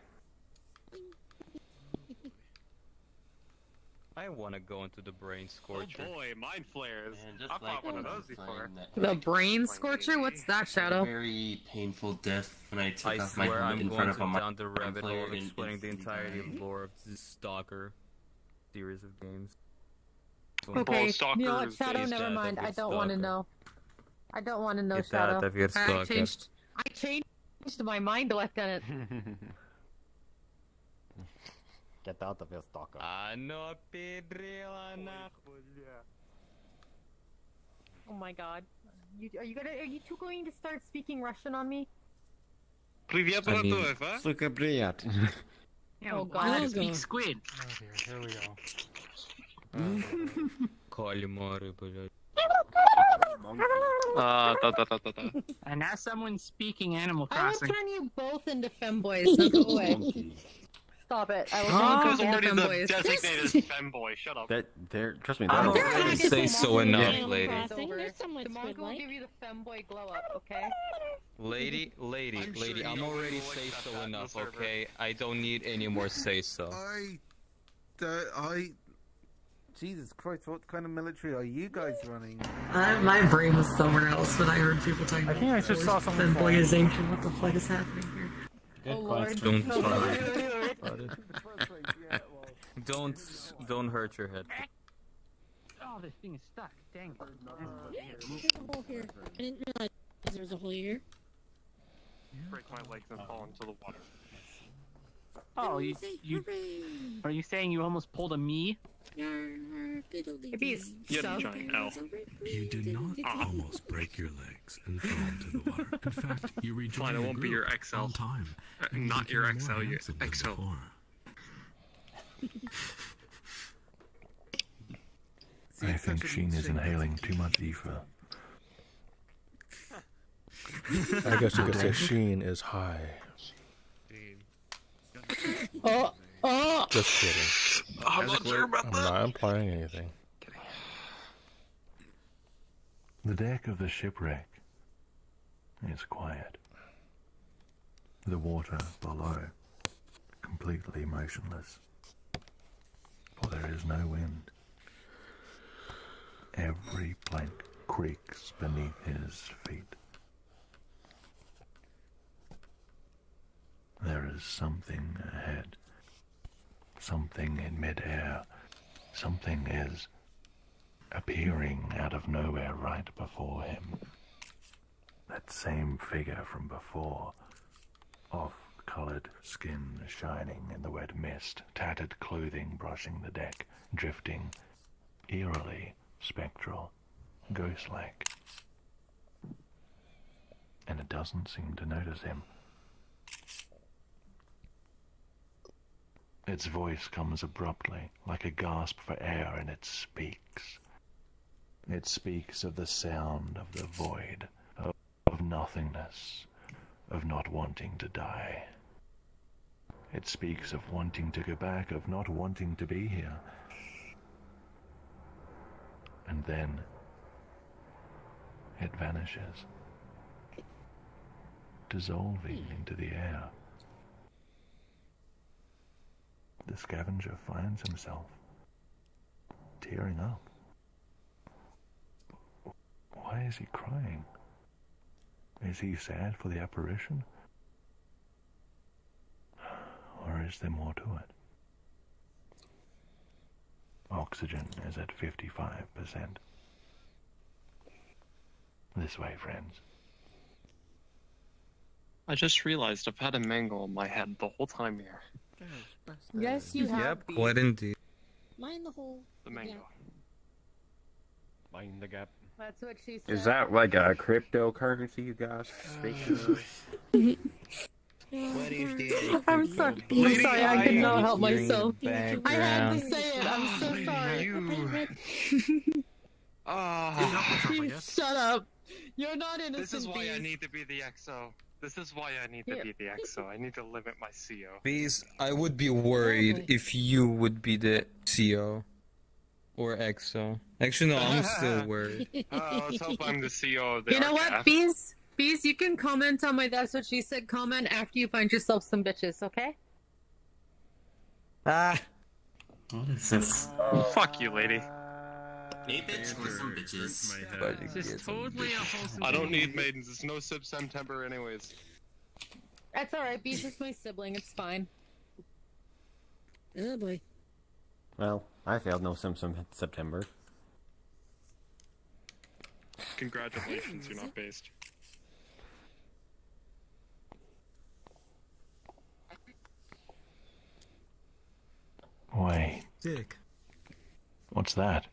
I want to go into the brain oh, scorcher. Oh boy, mind flayers. just I've like fought one of those the before. frame The brain scorcher? What's that, Shadow? Very painful death when I took I off my swear helmet I'm in going front to of a down the rabbit hole flayer of explaining the entirety died. of lore of this Stalker series of games. Okay, you know what, is Shadow? Never mind. I don't want to know. I don't want to know, Get Shadow. out of your I stalker. changed. I changed my mind, Lieutenant. Get out of your stalker. Ano Pedrila Oh my God. You, are you gonna? Are you two going to start speaking Russian on me? Привет, I mean, Ладуев, Сука, прият. Yeah, Oh, why not God. speak squid? Oh dear, here we go. Кальмары, блядь. Uh, da, da, da, da, da. And now someone's speaking Animal I will Crossing. turn you both into femboys. Now go away. Stop it. I will I turn was you already into the femboys. designated femboy. Shut up. That, there, trust me, I that'll don't work. say so enough, Animal lady. Crossing, There's somewhat Demonka will squid-like. give you the femboy glow up, okay? Lady, lady, I'm lady, you I'm already say so that enough, okay? I don't need any more say so. I, don't- I, Jesus Christ, what kind of military are you guys running? I, my brain was somewhere else when I heard people talking I about think I just saw something fall. femboyization. What the fuck is happening here? Good Oh, Lord. question. Don't try about it. Don't, don't hurt your head. Oh, this thing is stuck. Dang. There's a hole here. I didn't realize there was a hole here. Break my legs and fall into the water. Oh, you, you are you saying you almost pulled a me? Hey, You had a so- giant L. You did not almost break your legs and fall into the water. In fact, you rejoined Fine, it the won't be your XL. on time. Uh, not your XL, your XL. before. I think Sheen is inhaling too much ether. I guess you could say Sheen is high. Oh, oh! Just kidding. I'm not sure about I'm that. not implying anything. The deck of the shipwreck is quiet. The water below completely motionless. For there is no wind. Every plank creaks beneath his feet. There is something ahead. Something in midair. Something is appearing out of nowhere right before him. That same figure from before, off colored skin shining in the wet mist, tattered clothing brushing the deck, drifting, eerily spectral, ghost like. And it doesn't seem to notice him. Its voice comes abruptly, like a gasp for air, and it speaks. It speaks of the sound of the void, of, nothingness, of not wanting to die. It speaks of wanting to go back, of not wanting to be here. And then it vanishes, dissolving into the air. The scavenger finds himself tearing up. Why is he crying? Is he sad for the apparition? Or is there more to it? Oxygen is at 55%. This way, friends. I just realized I've had a mango in my head the whole time here. Yes, you have. Yep, quite indeed. Mind the whole. The mango. Mind the gap. That's what she said. Is that like a cryptocurrency you guys speaking of? I'm sorry. I'm sorry. I could not help myself. I had to say it. I'm so sorry. Ah. Shut up. You're not innocent. This is why I need to be the XO. This is why I need to Yeah. be the XO. I need to limit my CO. Bees, I would be worried if you would be the CO or EXO. Actually, no, I'm still worried. Uh, let's hope I'm the CO of the You know what, Arcaf. Bees? Bees, you can comment on my That's What She Said comment after you find yourself some bitches, okay? Ah. What is this? Fuck you, lady. Hey, bitch, with some bitches. This is totally a wholesome. I don't need maidens. It's no Sip September, anyways. That's alright, Bees is my sibling, it's fine. Oh boy. Well, I failed no Simpson September. Congratulations, you're not based. Wait, Dick. what's that?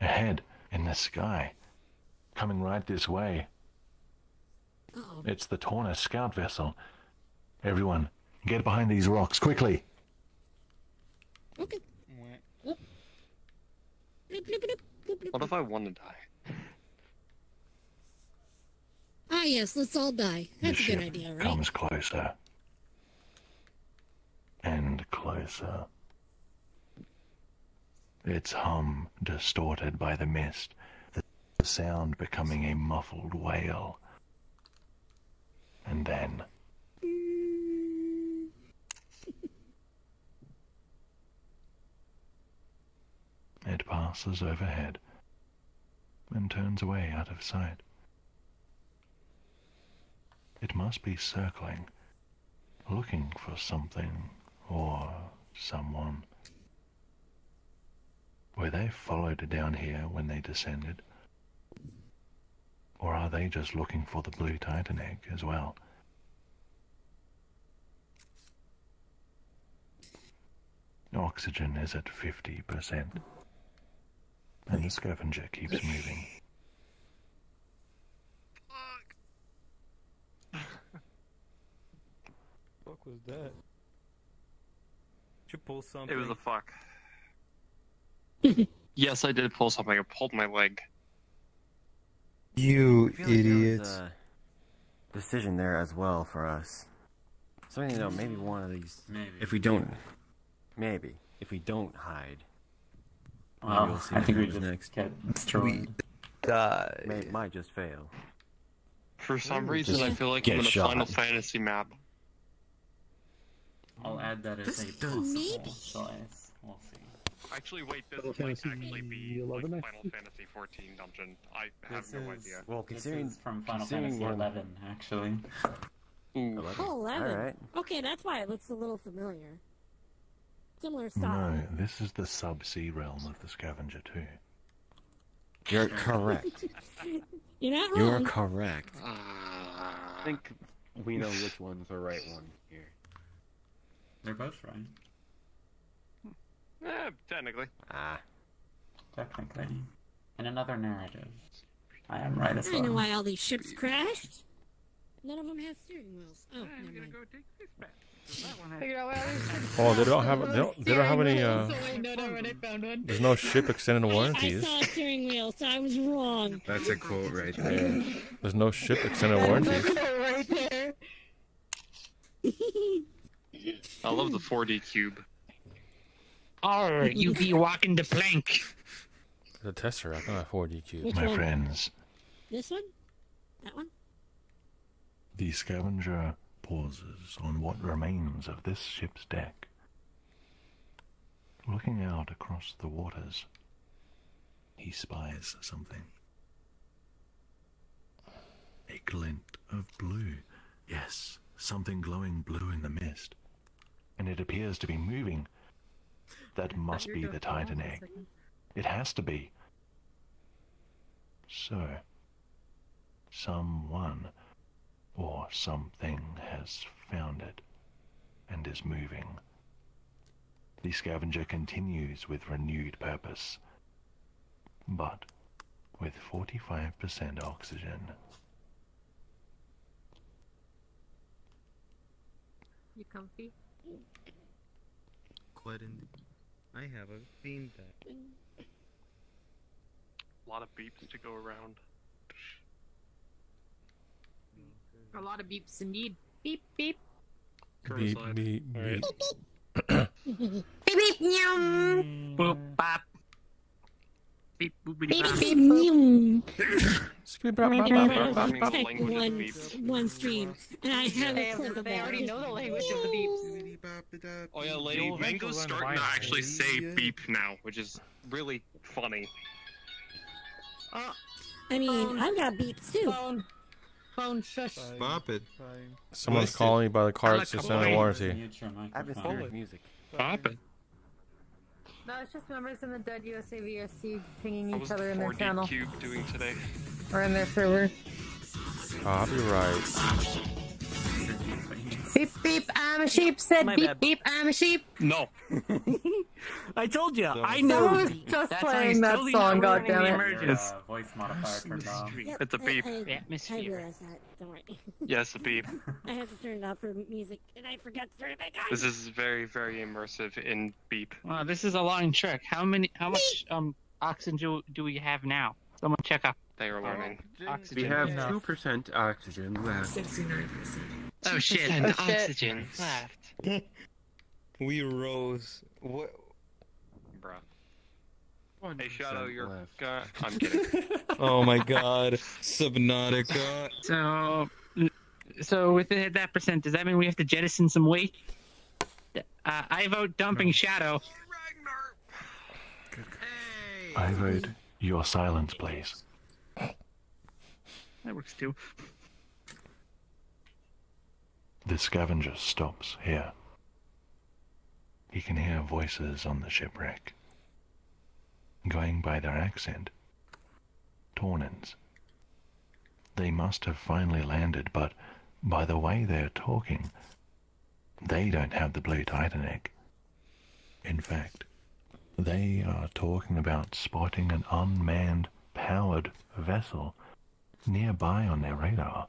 Ahead, in the sky. Coming right this way. It's the Torna scout vessel. Everyone, get behind these rocks, quickly! Okay. What if I want to die? Ah, yes, let's all die. The That's a good idea, right? comes closer. And closer. Its hum distorted by the mist, the sound becoming a muffled wail. And then. It passes overhead and turns away out of sight. It must be circling, looking for something or someone. Were they followed down here when they descended? Or are they just looking for the blue titan egg as well? Oxygen is at 50%. And the scavenger keeps moving. fuck fuck was that? Did you pull something? It was a fuck. yes, I did pull something. I pulled my leg. You I like there idiots. decision there as well for us. So you know, maybe one of these. Maybe. If we don't, maybe if we don't hide, maybe Well, we'll see I think we happens just next. get destroyed. Die. May, might just fail. For some Ooh, reason, just I feel like I'm in a shot. Final Fantasy map. I'll add that as a possible choice. We'll see. Actually, wait, this Final might Fantasy actually be like 11, I Final Fantasy 14 dungeon. I have This no is, idea. Well, this considering- is from Final considering Fantasy one- 11, actually. Ooh. Oh, 11. Alright. Okay, that's why it looks a little familiar. Similar style. No, this is the sub-sea realm of the scavenger too. You're correct. You're not You're wrong. correct. Ah. I think we know which one's the right one here. They're both right. Eh, technically. Ah. Technically. In another narrative. I am right as well. I know well. why all these ships crashed. None of them have steering wheels. Oh, never mind. Figured out why all these ships Oh, they don't have they don't, they don't have any. Uh, wheels. So wait, no, no, right, I found one. there's no ship extended warranties. I warranties. saw a steering wheel, so I was wrong. That's a quote right there. There's no ship extended warranties. right there. I love the 4D cube. Oh, you be walking the plank. The tester, I not a 4D. Which My one? friends, This one? That one? the scavenger pauses on what remains of this ship's deck. Looking out across the waters, he spies something. A glint of blue. Yes, something glowing blue in the mist. And it appears to be moving. That must be the Titan egg. It has to be. So, someone or something has found it and is moving. The scavenger continues with renewed purpose, but with 45% oxygen. You comfy? Quite in. I have a bean bag. A lot of beeps to go around. A lot of beeps indeed. Beep beep. Beep, beep, beep. Beep beep yum. Boop bop. Beep boopity Beep bop. beep boop. Tech one, one stream, and I have They, a clip of they already know the language of the beeps. Oh yeah, Lady Mango's starting to actually say beep now, which is really funny. Uh, I mean, I've got beeps too. Phone. Phone shush. Bop it. Someone's calling me by the carts to send a warranty. I've been hearing music. Bop it. No, it's just members in the dead USA VSC pinging What each other in their 4D channel cube doing today? or in their server. Copyright. Beep beep, I'm a sheep. Said My beep bad. beep, I'm a sheep. No. I told you, I Someone know. was just That playing that totally song, not ruining the goddammit. emergency. It's- Uh, voice modifier turned off. Yep, It's a I- beep. I, Yeah, I atmosphere. realized that. Don't worry. Yes, a beep. I have to turn it off for music, and I forgot to turn it back on. This is very, very immersive in beep. Wow, this is a long trek. How many? How much um oxygen do, do we have now? Someone check up. They are learning. Oxygen. We have two percent oxygen left. Oh shit! Oh, shit. Oxygen left. We rose. What? Bruh. Hey, Shadow, you're. left. Go- I'm kidding. Oh my god. Subnautica. So, so with the- that percent, does that mean we have to jettison some weight? Uh, I vote dumping Shadow. I vote your silence, please. That works too. The scavenger stops here. He can hear voices on the shipwreck. Going by their accent, Tornans. They must have finally landed, but by the way they're talking, they don't have the blue Titan egg. In fact, they are talking about spotting an unmanned, powered vessel nearby on their radar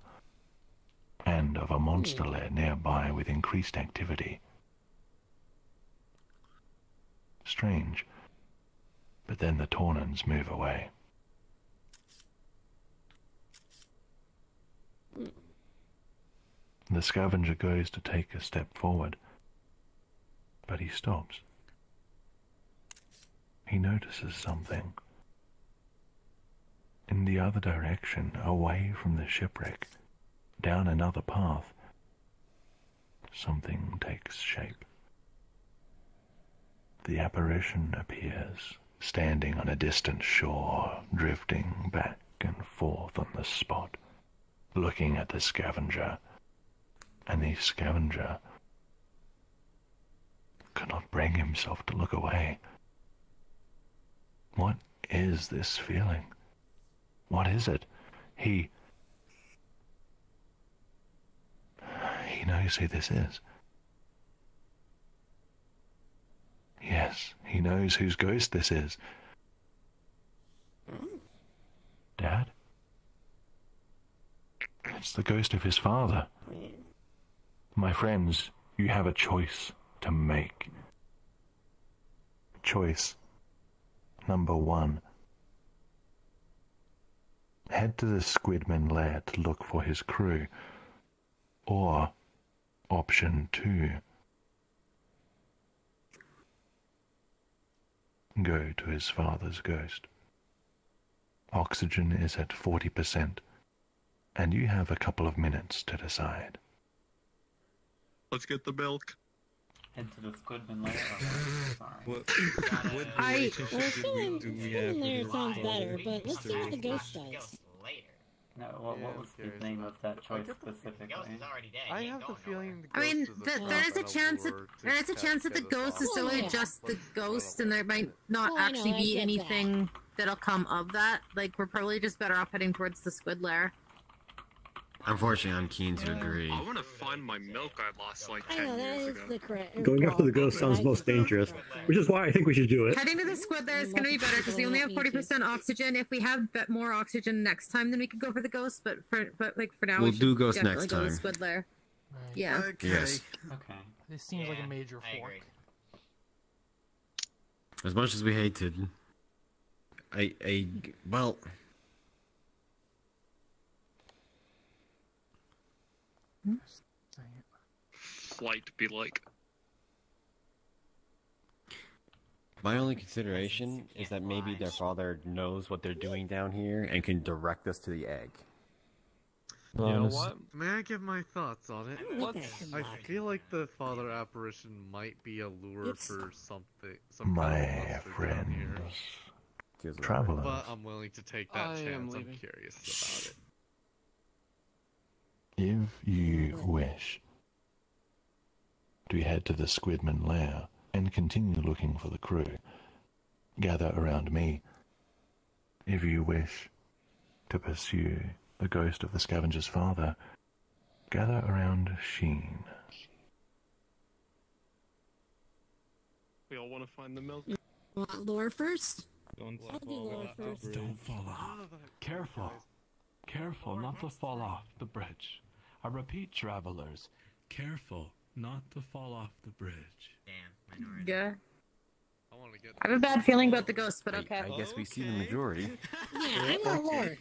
and of a monster lair nearby with increased activity. Strange. But then the Tornans move away. The scavenger goes to take a step forward, but he stops. He notices something. In the other direction, away from the shipwreck, down another path, something takes shape. The apparition appears, standing on a distant shore, drifting back and forth on the spot, looking at the scavenger, and the scavenger cannot bring himself to look away. What is this feeling? What is it? He. He knows who this is. Yes, he knows whose ghost this is. Dad? It's the ghost of his father. My friends, you have a choice to make. Choice number one. Head to the Squidman lair to look for his crew. Or option two. Go to his father's ghost. Oxygen is at 40%, and you have a couple of minutes to decide. Let's get the milk. Head to the Squidman lair. What, what I well, feeling, feeling there sounds better, but let's see what the ghost does. No, what, what was the name of that choice specifically? I have the feeling. The I mean, ghost is a there is a chance that there is a chance that the ghost is only yeah. just the ghost, and there might not Oh, I know, actually be get that. anything that'll come of that. Like we're probably just better off heading towards the squid lair. Unfortunately, I'm keen to uh, agree. I want to find my milk I lost like I 10 know that years is ago. the correct. Going after the ghost sounds most dangerous, which is why I think we should do it. Heading to the squid there is going to be better because we only have forty percent oxygen. If we have bit more oxygen next time, then we could go for the ghost. But for but like for now, We'll we do ghost definitely next go to the time. squid lair. Yeah. Yes. Okay. This seems like a major fork. As much as we hated, I, I, well, Flight be like. my only consideration is that maybe their father knows what they're doing down here and can direct us to the egg. You know what? May I give my thoughts on it? I I feel like the father apparition might be a lure It's- for something, some kind My of monster friends, Feels like- travelers, But I'm willing to take that I chance. I'm leaving. curious about it. If you wish to head to the Squidman lair and continue looking for the crew, gather around me. If you wish to pursue the ghost of the scavenger's father, gather around Sheen. We all want to find the milk. Want lore first? Don't I'll do lore first. Don't fall off. Careful. Careful not to fall off the bridge. I repeat, travelers, careful not to fall off the bridge. Yeah. I want to get. I have a bad feeling about the ghost, but I, okay. I guess we see the majority. Yeah, I want lore.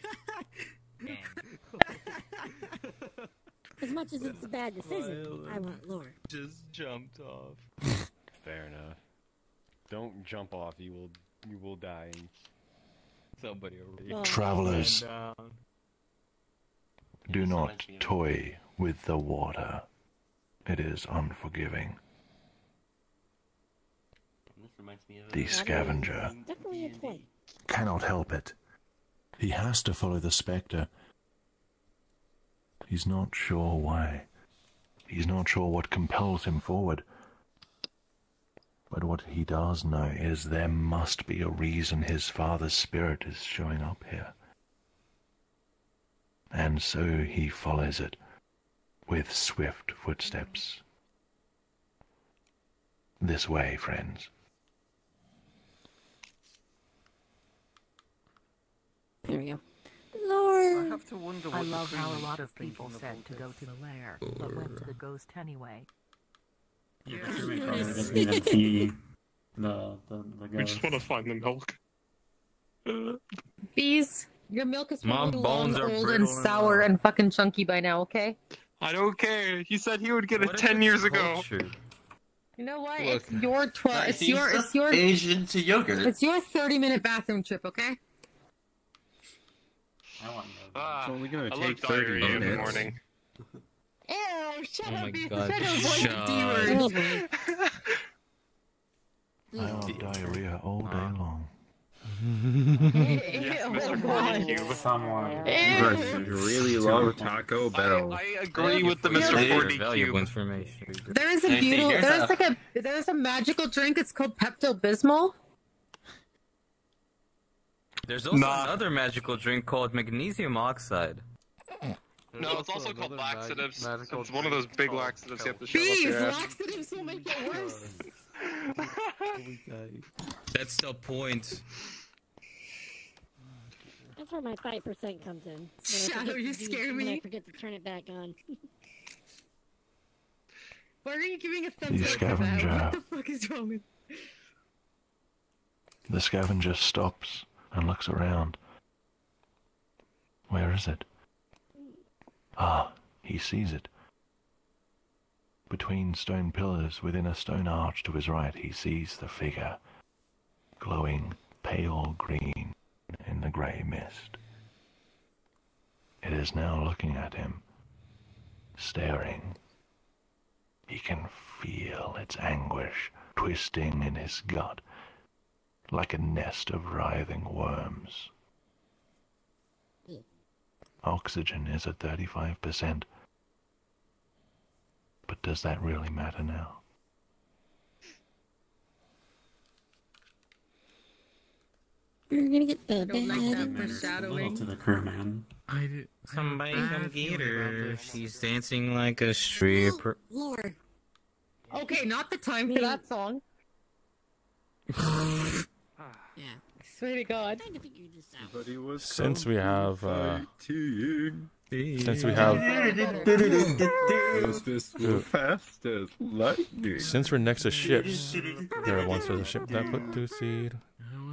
As much as it's a bad decision, I want lore. Just jumped off. Fair enough. Don't jump off. You will, you will die. Somebody already. Travelers, down. Do not toy with the water. It is unforgiving. This reminds me of The scavenger Definitely a toy. cannot help it. He has to follow the spectre. He's not sure why. He's not sure what compels him forward. But what he does know is there must be a reason his father's spirit is showing up here. And so he follows it with swift footsteps. This way, friends. There we go. Lord. I have to wonder I what love how a lot of people said to go to the lair, but went to the ghost anyway. Yeah, you probably just need to see the, the, the We just want to find the milk. Bees, your milk is My probably bones long, are old, and and sour and fucking chunky by now. Okay. I don't care. He said he would get it 10 years ago. You know what? Look. it's your twelve. It's your. It's your. Asian to yogurt. It's your thirty-minute bathroom trip. Okay. I want Ah, It's only gonna I take 30 diarrhea in the minutes. morning. Ew! Shut Oh up, my God, Try to shut the D up. word. Oh. I have diarrhea all day long. Someone. That's really long Taco Bell. I agree with the Mr. 4D cube. information. There is a Hey, see, beautiful. There's a- like a. There's a magical drink. It's called Pepto Bismol. There's also Nah. another magical drink called magnesium oxide. No, it's also called laxatives. It's one of those big laxatives you have to shove up Bees, your laxatives will make it worse. That's the point. That's where my five percent comes in. Shadow, you do- scare me. I me. forget to turn it back on. Why are you giving a thumbs You up for that? scavenger. What the fuck is wrong with? The scavenger stops and looks around. Where is it? Ah, he sees it. Between stone pillars within a stone arch to his right, he sees the figure, glowing pale green in the grey mist. It is now looking at him, staring. He can feel its anguish twisting in his gut like a nest of writhing worms. Oxygen is at 35%. But does that really matter now? You're gonna get the Don't like that Little foreshadowing. to the crew, man. I did. Somebody I come get her. She's dancing like a stripper. Lord. Okay, not the time for that song. Yeah. Swear to God. Trying to figure this out. Everybody was Since we have, uh, since we have, Was this fast as lightning? since we're next to ships, there once was a ship that put to seed.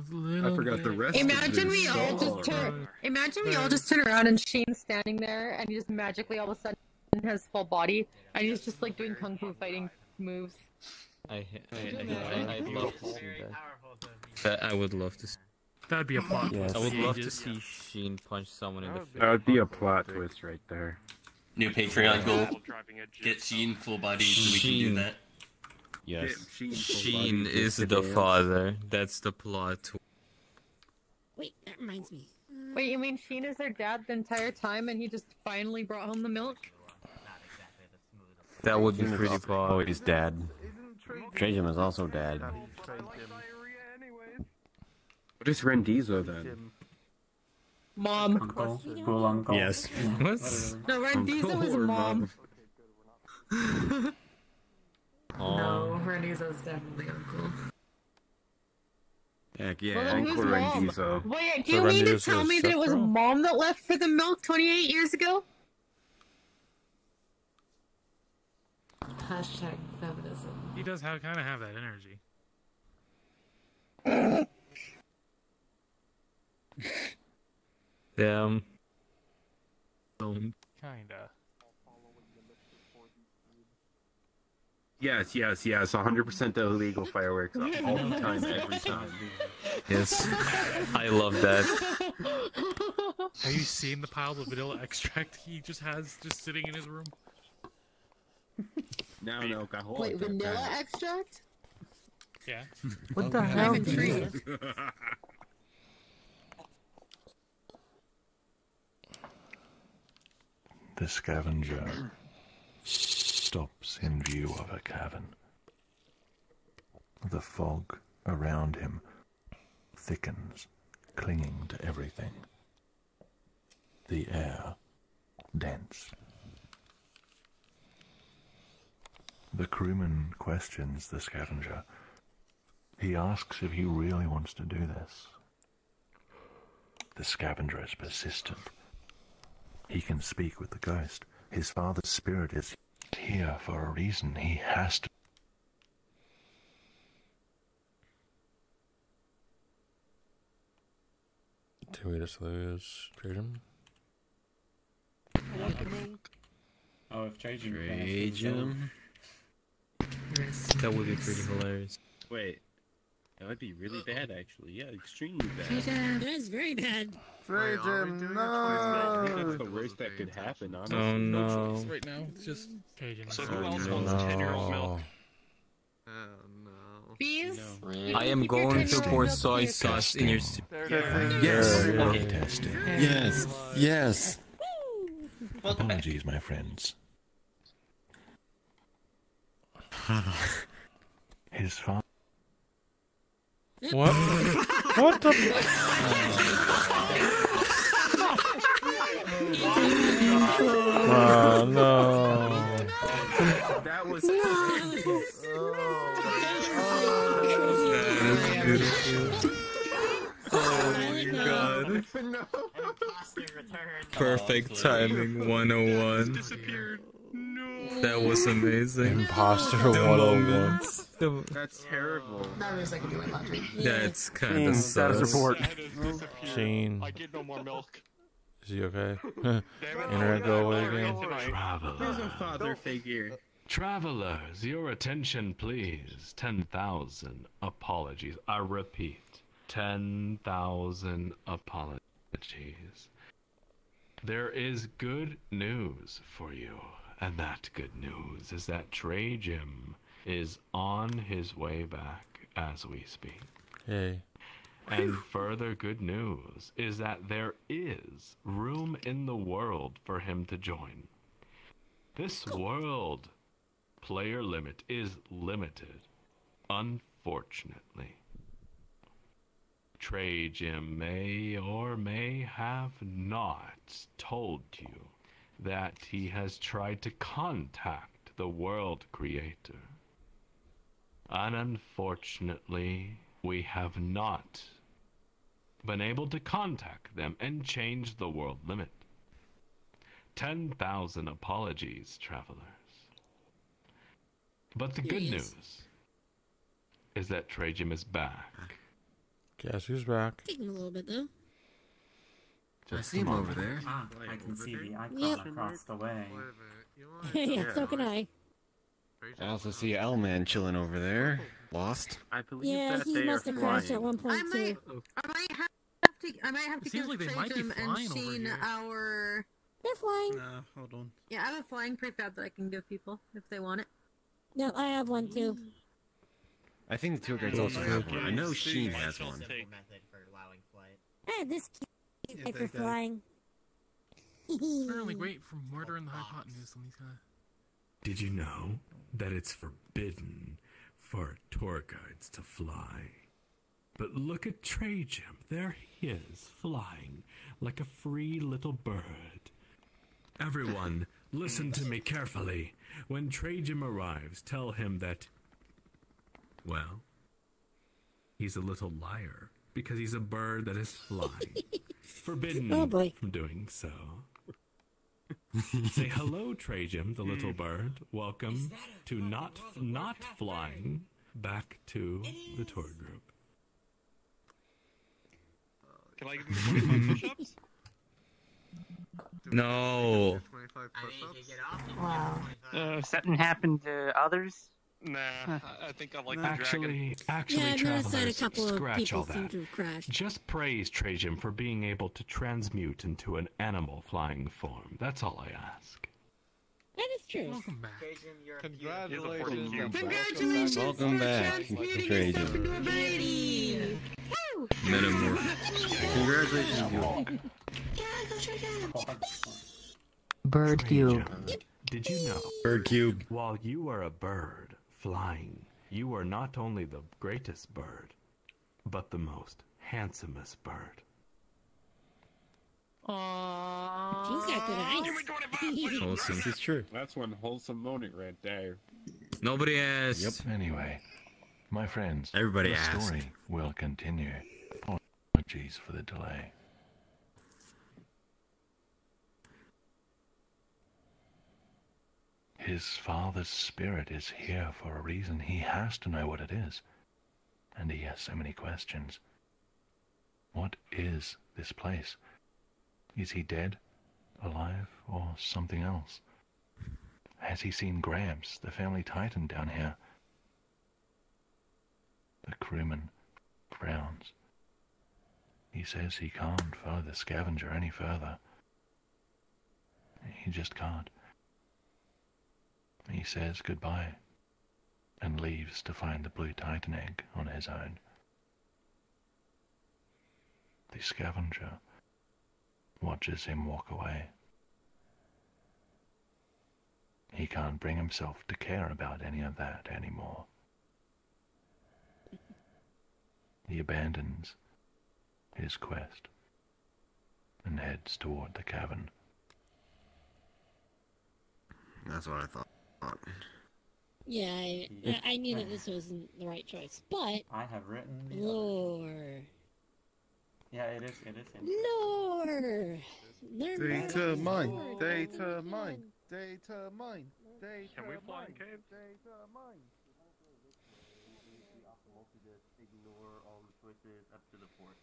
I forgot the rest. Imagine of we all song. just turn. Imagine we all just turn around and Shane's standing there, and he just magically all of a sudden has full body, and he's just like doing kung fu fighting moves. I, I, I, I'd love to see that. That I would love to see. That'd be a plot Yes. I would love to see Sheen punch someone in the face. That would be a plot twist right there. New Patreon goal. Get Sheen full body so we can do that. Yes. Sheen is the father. That's the plot. Wait, that reminds me. Wait, you mean Sheen is their dad the entire time, and he just finally brought home the milk? That would be pretty also fun. Always dad. Trajan is also dad. What is Rendizo then? Mom. Uncle. Cool uncle. Yes. What? No, Rendiza was Or mom. Oh. No, Rendiza's definitely uncle. Heck yeah, then who's Uncle mom? Rendizo. Wait, do So you mean to tell me that it was stepbro? mom that left for the milk 28 years ago? Hashtag feminism. He does have kind of have that energy. Damn. Um, Kinda. Yes, yes, yes. 100% the illegal fireworks all the time, every time. yes. I love that. Have you seen the piles of vanilla extract he just has just sitting in his room? Now, no, cajón. Wait, vanilla extract? Yeah. What the hell? The scavenger stops in view of a cavern. The fog around him thickens, clinging to everything. The air dense. The crewman questions the scavenger. He asks if he really wants to do this. The scavenger is persistent. He can speak with the ghost. His father's spirit is here for a reason. He has to. Do we just lose Trajan? Oh, if Trajan. Trajan. That would be pretty hilarious. Wait. That would be really bad, actually. Yeah, extremely bad. That is very bad. Trajan, I think no! that's the worst that could happen, oh, honestly. Oh no. choice right now. It's just Cajun. So who else wants 10 year old milk? Oh no. Bees? No, I am going to pour soy sauce in your soup. Yes. Testing. Yes. Yes. Apologies, my friends. His father. What? what the? Oh no. That was. Oh my god. Perfect timing 101. That was amazing. Imposter 101. The- That's terrible. That was like doing laundry. That's kind Sheen, of status sus. report. That is disappeared. Sheen. I get no more milk. Is he okay? Internet go away again. Here's a father figure. Travelers, your attention please. 10,000 apologies. I repeat, 10,000 apologies. There is good news for you, and that good news is that Trajan is on his way back as we speak. Hey. And further good news is that there is room in the world for him to join. This oh. world player limit is limited, unfortunately. Trajan may or may have not told you that he has tried to contact the world creator. And unfortunately, we have not been able to contact them and change the world limit. 10,000 apologies, travelers. But the Here good news is that Trajan is back. Guess who's back? Taking a little bit though. I see him over there. Ah, I can see the icon Yep. across the way. yeah, so can I. I also see L-Man chilling over there. Lost. I believe Yeah, that he they must have crashed at flying. one point I might, too. I might have to, I might have to It seems give like they Trey might be and flying over Sheen here. our. They're flying. Nah, hold on. Yeah, I have a flying prefab that I can give people if they want it. No, I have one too. I think the tour guides also have one. I know Sheen has one. I have this cute Yeah, guy for that guy. flying. Apparently great for murdering the hypotenuse on these guys. Did you know that it's forbidden for tour guides to fly? But look at Trajan. There he is, flying like a free little bird. Everyone, listen to me carefully. When Trajan arrives, tell him that, well, he's a little liar because he's a bird that is flying. Forbidden Oh, boy. from doing so. Say hello, Trajan, the little bird. Welcome to not not flying back to the tour group. Can I give him 25 push-ups? No. Wow. Uh, if something happened to others? Nah, I, I think I like the dragon. Actually, actually, Yeah, I've noticed that a travelers, couple of scratch people all seem that. to have crashed. Just praise Trajan for being able to transmute into an animal flying form. That's all I ask. That is true. Welcome back. Congratulations. Congratulations Welcome back, transmuting Trajan. yourself into a lady. Woo! Metamorph. Congratulations, you. Bird Trajan, cube. Did you know? Bird cube. While you are a bird flying, you are not only the greatest bird, but the most handsomest bird. She's got good eyes. Awesome. This is true. That's one wholesome moment right there. Nobody asked. Yep. Anyway, my friends, Everybody the asked. story will continue. Apologies for the delay. His father's spirit is here for a reason. He has to know what it is. And he has so many questions. What is this place? Is he dead, alive, or something else? Has he seen Gramps, the family titan down here? The crewman frowns. He says he can't follow the scavenger any further. He just can't. He says goodbye. and leaves to find the blue titan egg on his own. The scavenger watches him walk away. He can't bring himself to care about any of that anymore. He abandons his quest and heads toward the cavern. That's what I thought. Yeah, I, I I knew that this wasn't the right choice, but I have written. the other. lore, Yeah, it is. It is. Him. lore. Learn more Data about mine, lore. data mine, data mine, data Can we fly mine, cave? data mine. Ignore all the choices up to the fourth.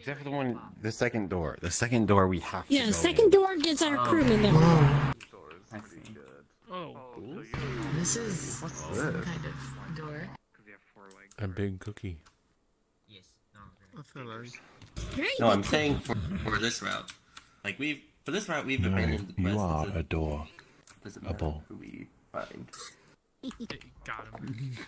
Except for the one, the second door. The second door we have to Yeah, go second in. door gets our crewman there. I see. Oh. This is some kind of door. A big cookie. Yes. No, I'm saying for, for this route. Like we've for this route we've No, abandoned the quest. you are Doesn't- a door. Doesn't A matter bull. who we find. Got him.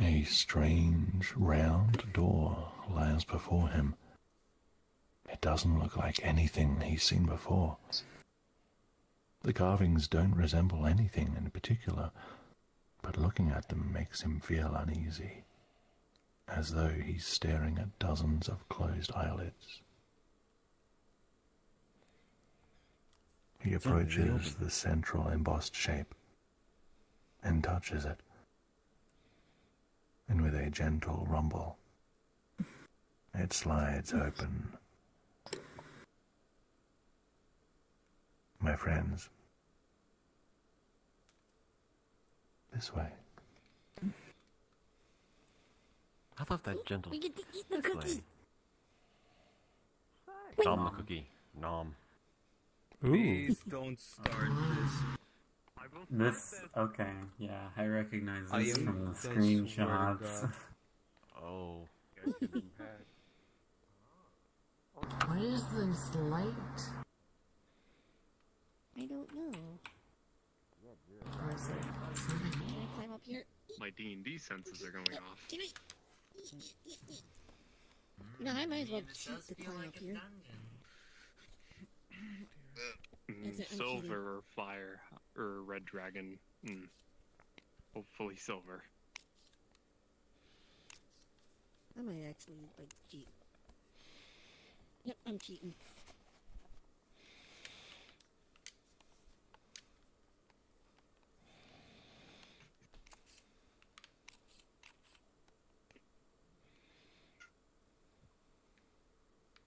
A strange round door lies before him. It doesn't look like anything he's seen before. The carvings don't resemble anything in particular, but looking at them makes him feel uneasy, as though he's staring at dozens of closed eyelids. He approaches mm-hmm. the central embossed shape and touches it and with a gentle rumble, it slides open. My friends, this way. I thought that gentle. We get to eat the this cookie. way. Nom the cookie. Nom. Please don't start this. This okay, yeah, I recognize this am from the the swear to screenshots. Oh. What is this light? I don't know. Or is it Can I climb up here? My D and D senses are going off. Can I? No, I might as well cheat to climb up here. Mm, it, silver or fire or red dragon. Mm. Hopefully silver. I might actually like cheat. Yep, I'm cheating.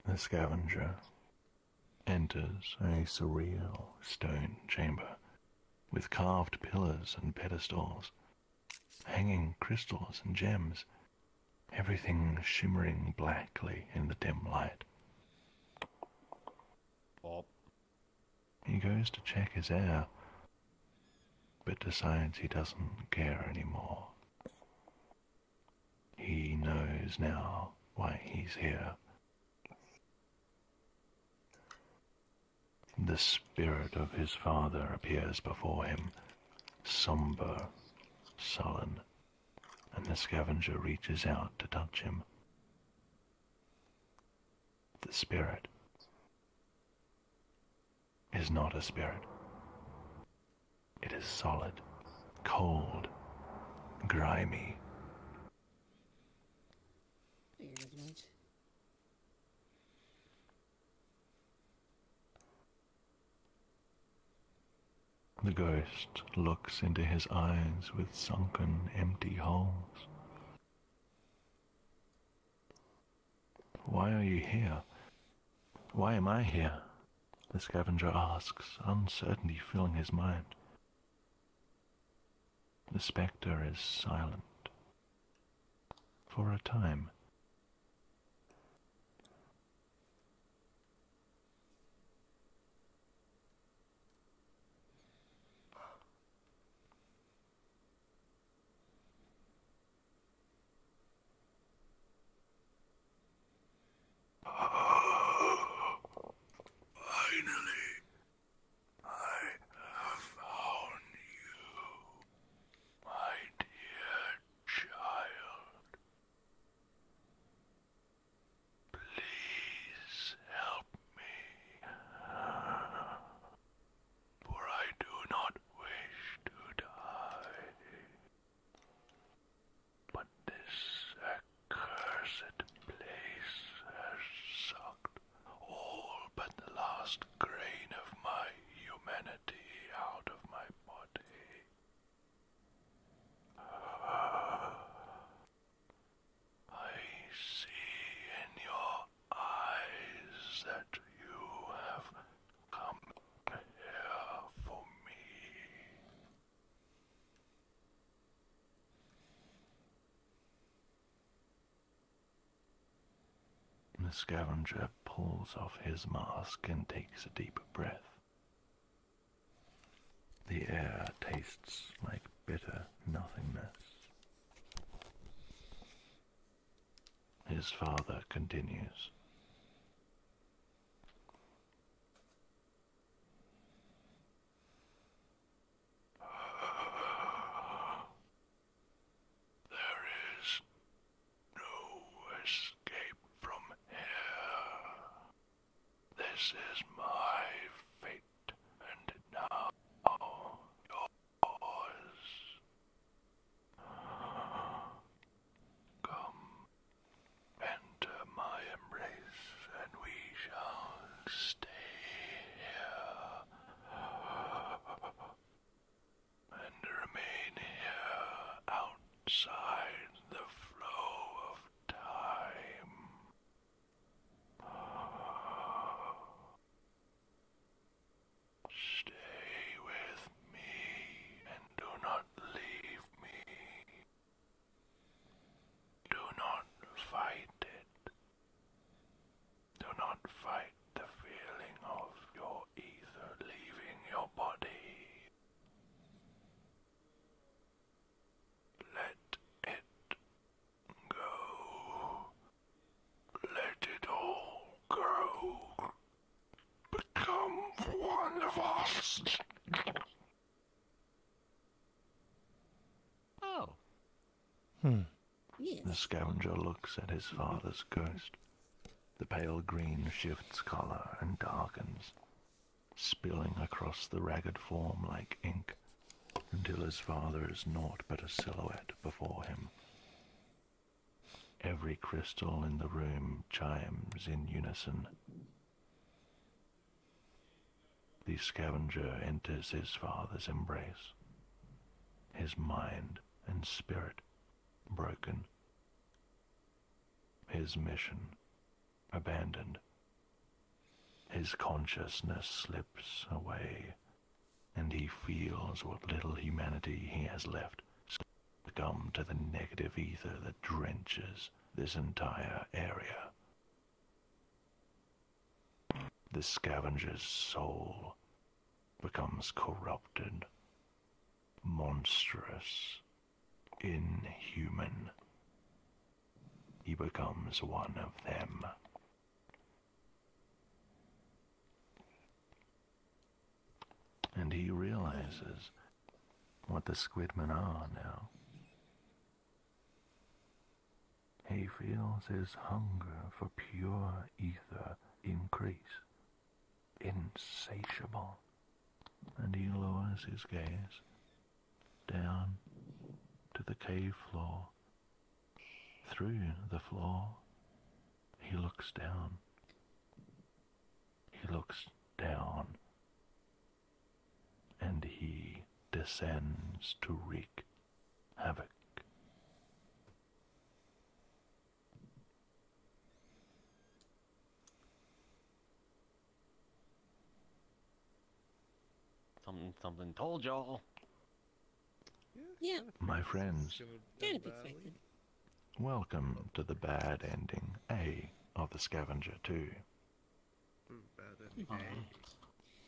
The scavenger enters a surreal stone chamber with carved pillars and pedestals, hanging crystals and gems, everything shimmering blackly in the dim light. Oh. He goes to check his air, but decides he doesn't care anymore. He knows now why he's here. The spirit of his father appears before him, somber, sullen, and the scavenger reaches out to touch him. The spirit is not a spirit. It is solid, cold, grimy. The ghost looks into his eyes with sunken, empty holes. Why are you here? Why am I here? The scavenger asks, uncertainty filling his mind. The spectre is silent. For a time. Finally, I have found you, my dear child. Please help me, for I do not wish to die. But this accursed place has sucked all but the last grain of my humanity out of my body. I see in your eyes that you have come here for me. The scavenger pulls off his mask and takes a deep breath. The air tastes like bitter nothingness. His father continues. There is no escape from here. This is my fate, and now yours. Come, enter my embrace, and we shall stay here and remain here outside the flow of time. Stay with me and do not leave me. Do not fight it. Do not fight the feeling of your ether leaving your body. Let it go. Let it all grow. Become one of us. Oh. Hmm. The scavenger looks at his father's ghost. The pale green shifts color and darkens, spilling across the ragged form like ink, until his father is naught but a silhouette before him. Every crystal in the room chimes in unison. The scavenger enters his father's embrace, his mind and spirit broken, his mission abandoned. His consciousness slips away, and he feels what little humanity he has left succumb to the negative ether that drenches this entire area. The scavenger's soul becomes corrupted, monstrous, inhuman. He becomes one of them. And he realizes what the Squidmen are now. He feels his hunger for pure ether increase, insatiable, and he lowers his gaze down to the cave floor. Through the floor, he looks down. He looks down, and he descends to wreak havoc. Something, something told y'all. Yeah, My friends, kind of expected. Welcome to the bad ending A of the Scavenger 2.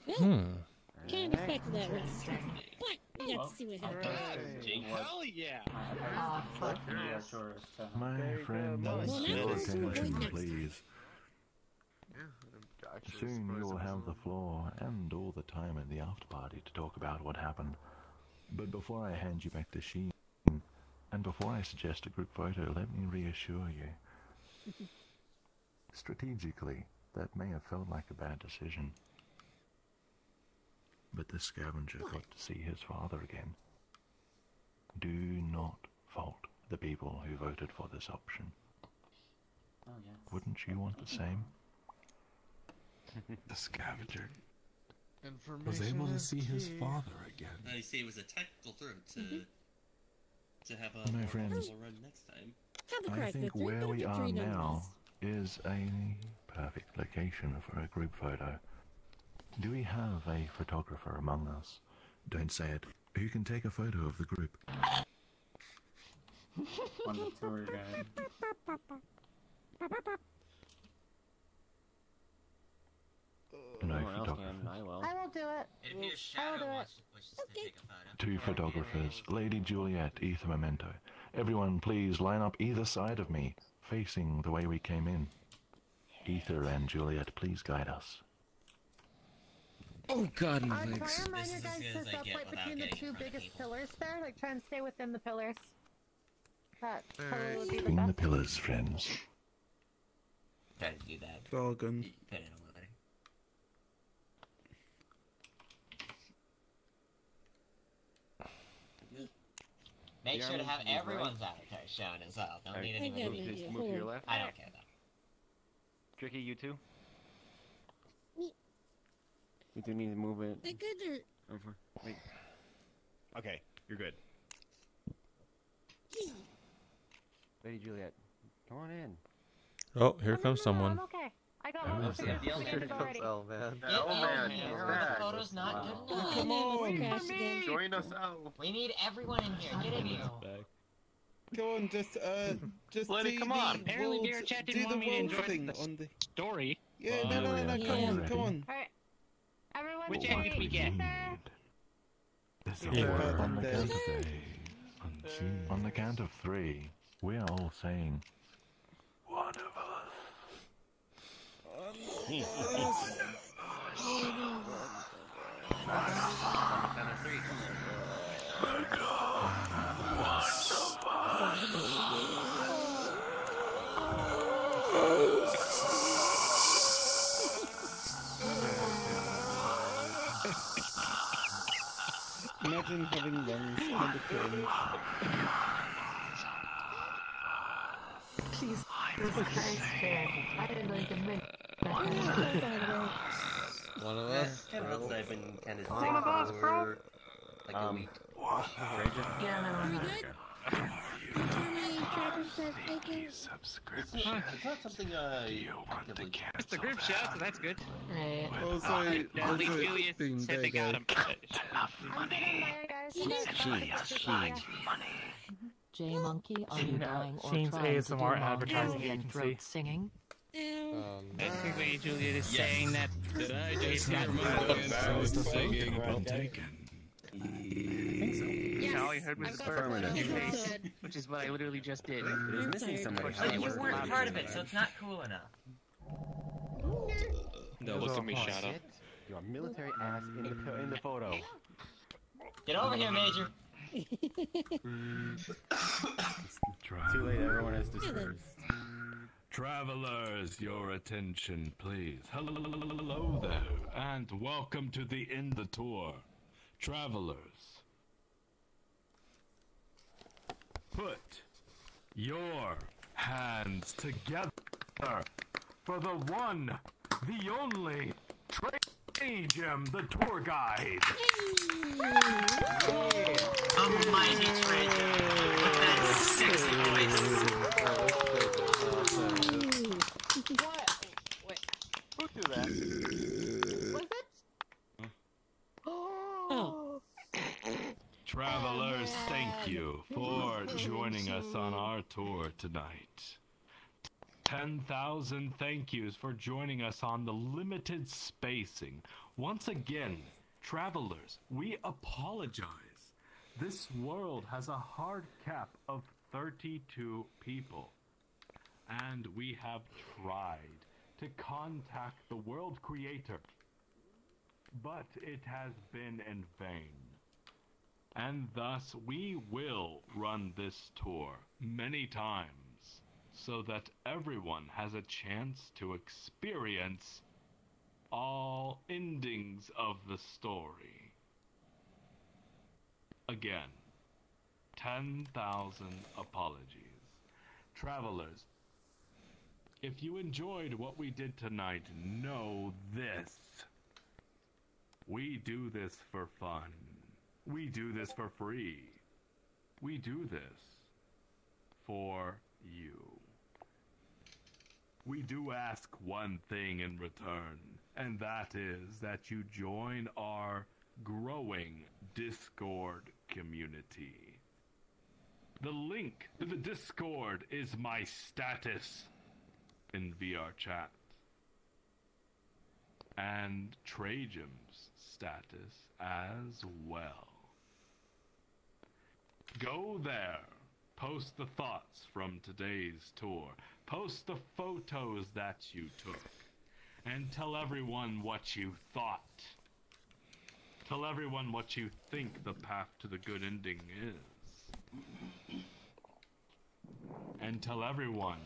Well, kind of expected that one. But we got to see what happens. Hell yeah! My friend, Well, your we're to avoid attention, please. Soon you'll have the floor and all the time in the after party to talk about what happened. But before I hand you back to Sheen, and before I suggest a group photo, let me reassure you. Strategically, that may have felt like a bad decision. But the scavenger got to see his father again. Do not fault the people who voted for this option. Oh, yes. Wouldn't you want the same? the scavenger Information was able to is see his father again. Uh, you see, it was a tactical throw to Mm-hmm. To have a My friends, comfortable run next time. Have a I crack, think where we are three now is a perfect location for a group photo. Do we have a photographer among us? Don't say it. Who can take a photo of the group? On the tour guide. No Anyone else photographer. can, I will. I will do it. It appears I will Shadow do it. wants, wishes to take a photo. Two photographers, Lady Juliet, Ether Memento. Everyone, please line up either side of me, facing the way we came in. Ether and Juliet, please guide us. Oh God, Uh, my try legs. and remind This your is guys as good to as I stop get right without between the getting two in biggest people. pillars there. Like, try and stay within the pillars. That Alright. probably would be the Between the pillars, friends. Try to do that. Jargon. Put in a letter. Make Yeah, sure to have you're right. everyone's avatar shown as well. Don't Alright. need I anyone. got to an. Move to your left. I don't care though. Tricky, you too. Me- We do need to move it I got her. over. Wait. Okay, you're good. Lady Juliet, come on in. Oh, here Oh, comes no, someone. I'm okay. I got one. that's Two it. pictures Here comes already. El Man. Get Oh, man, here. he's The photo's not Wow. good enough. come on. on. Crash again. Join us out. We need everyone in here. Get in here. Go on, just uh, just Lady, do come the on. Apparently world- VR Chat didn't the want me to world enjoy thing the on the. story. Yeah, no, no, no, no, come on, come on. Alright. Everyone Which end did we get? there. This Yeah, on on the the- count of three. On the count of three, we are all saying, one of us. Imagine having lungs kind of thing. Jesus Christ, Jared. I didn't know could make One of Yeah, us. Kevin else and I've been kind of sick One of us, bro. for like a Um, week. Yeah, no, I'm We not. good? Jeremy, Travis says taking. It's, it's not something uh, actively. It's the group shot, so that's good. Right. Also, Uh, Lady there's a Juliet said they got guys. him. I'm getting Maya, guys. You know- Just- Yeah. J Monkey, are you Sheen, uh, dying or Sheen's trying to do ASMR long advertising Indian agency. throat singing? Ow. Um, Basically, Juliet is Yes. saying that. Did I They've just got hear my rid of voice? them. I was the singing. photograph taken. Yes. All you heard was I've the got Affirmative. photos your of face, which is what I literally just did. It is I'm missing tired. somebody. But you weren't part of it, so it's not cool enough. No, look at me, Oh, Shadow. You are military ass in the in the photo. Get over here, Major. Too late. Everyone has dispersed. Travelers, your attention, please. Hello there, and welcome to the In the Tour. Travelers, put your hands together for the one, the only Trajan, the tour guide. A mighty treasure with that sexy voice. What? Wait. Who threw that? Was it? Oh. Travelers, thank you for joining us on our tour tonight. 10,000 thank yous for joining us on the limited spacing. Once again, travelers, we apologize. This world has a hard cap of 32 people, and we have tried to contact the world creator. But it has been in vain. And thus we will run this tour many times so that everyone has a chance to experience all endings of the story. Again, 10,000 apologies. Travelers, if you enjoyed what we did tonight, know this. We do this for fun. We do this for free. We do this for you. We do ask one thing in return, and that is that you join our growing Discord community. The link to the Discord is my status in VR chat. And Trajan's status as well. Go there. Post the thoughts from today's tour. Post the photos that you took. And tell everyone what you thought. Tell everyone what you think the path to the good ending is. And tell everyone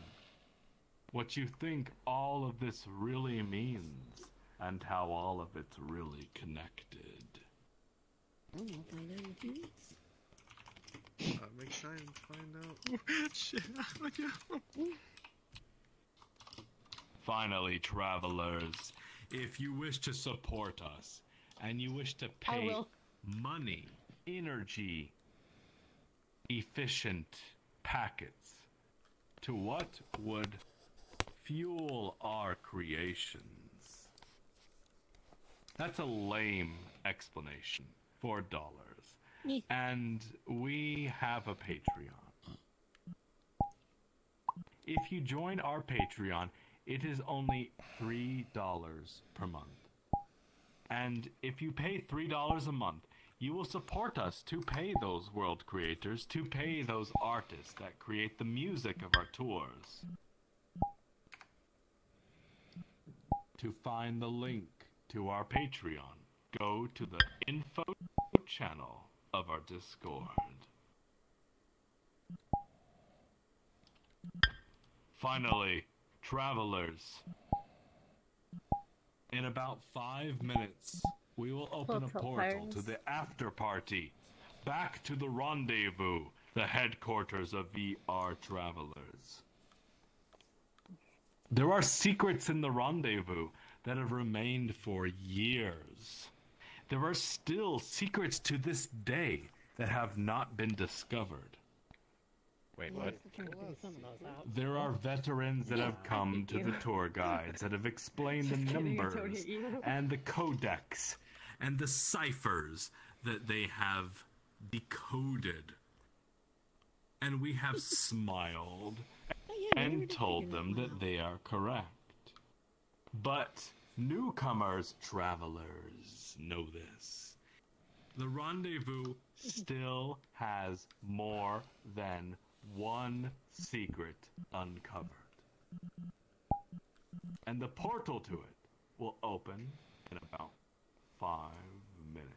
what you think all of this really means and how all of it's really connected. Oh, we'll find out in a few weeks. Uh, make sure and find out. Shit. Finally, travelers, if you wish to support us and you wish to pay money, energy, efficient packets to what would fuel our creations. That's a lame explanation. Four dollars. And we have a Patreon. If you join our Patreon, it is only $3 per month. And if you pay $3 a month, you will support us to pay those world creators, to pay those artists that create the music of our tours. To find the link to our Patreon, go to the info channel of our Discord. Finally, travelers, in about five minutes, we will open a portal to the after party, back to the rendezvous, the headquarters of VR travelers. There are secrets in the rendezvous that have remained for years. There are still secrets to this day that have not been discovered. Wait, what? There are veterans that have come to the tour guides that have explained the Just kidding, I don't numbers and the codex and the ciphers that they have decoded. And we have smiled and told them that they are correct. But newcomers, travelers, know this. The rendezvous still has more than one secret uncovered. And the portal to it will open in about five minutes.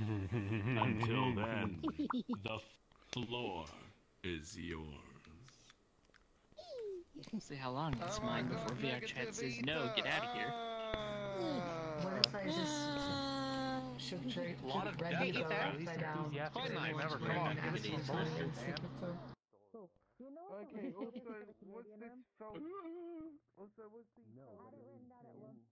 Until then, the floor is yours. See how long it's mine before VR chat says no, get out of here. Hmm. What if I just should trade A lot of red death go there. upside down? Yeah, and fine, then never come on, give it ass easy. one Man. secret door? Okay, also, what's this song? Also, what's the song?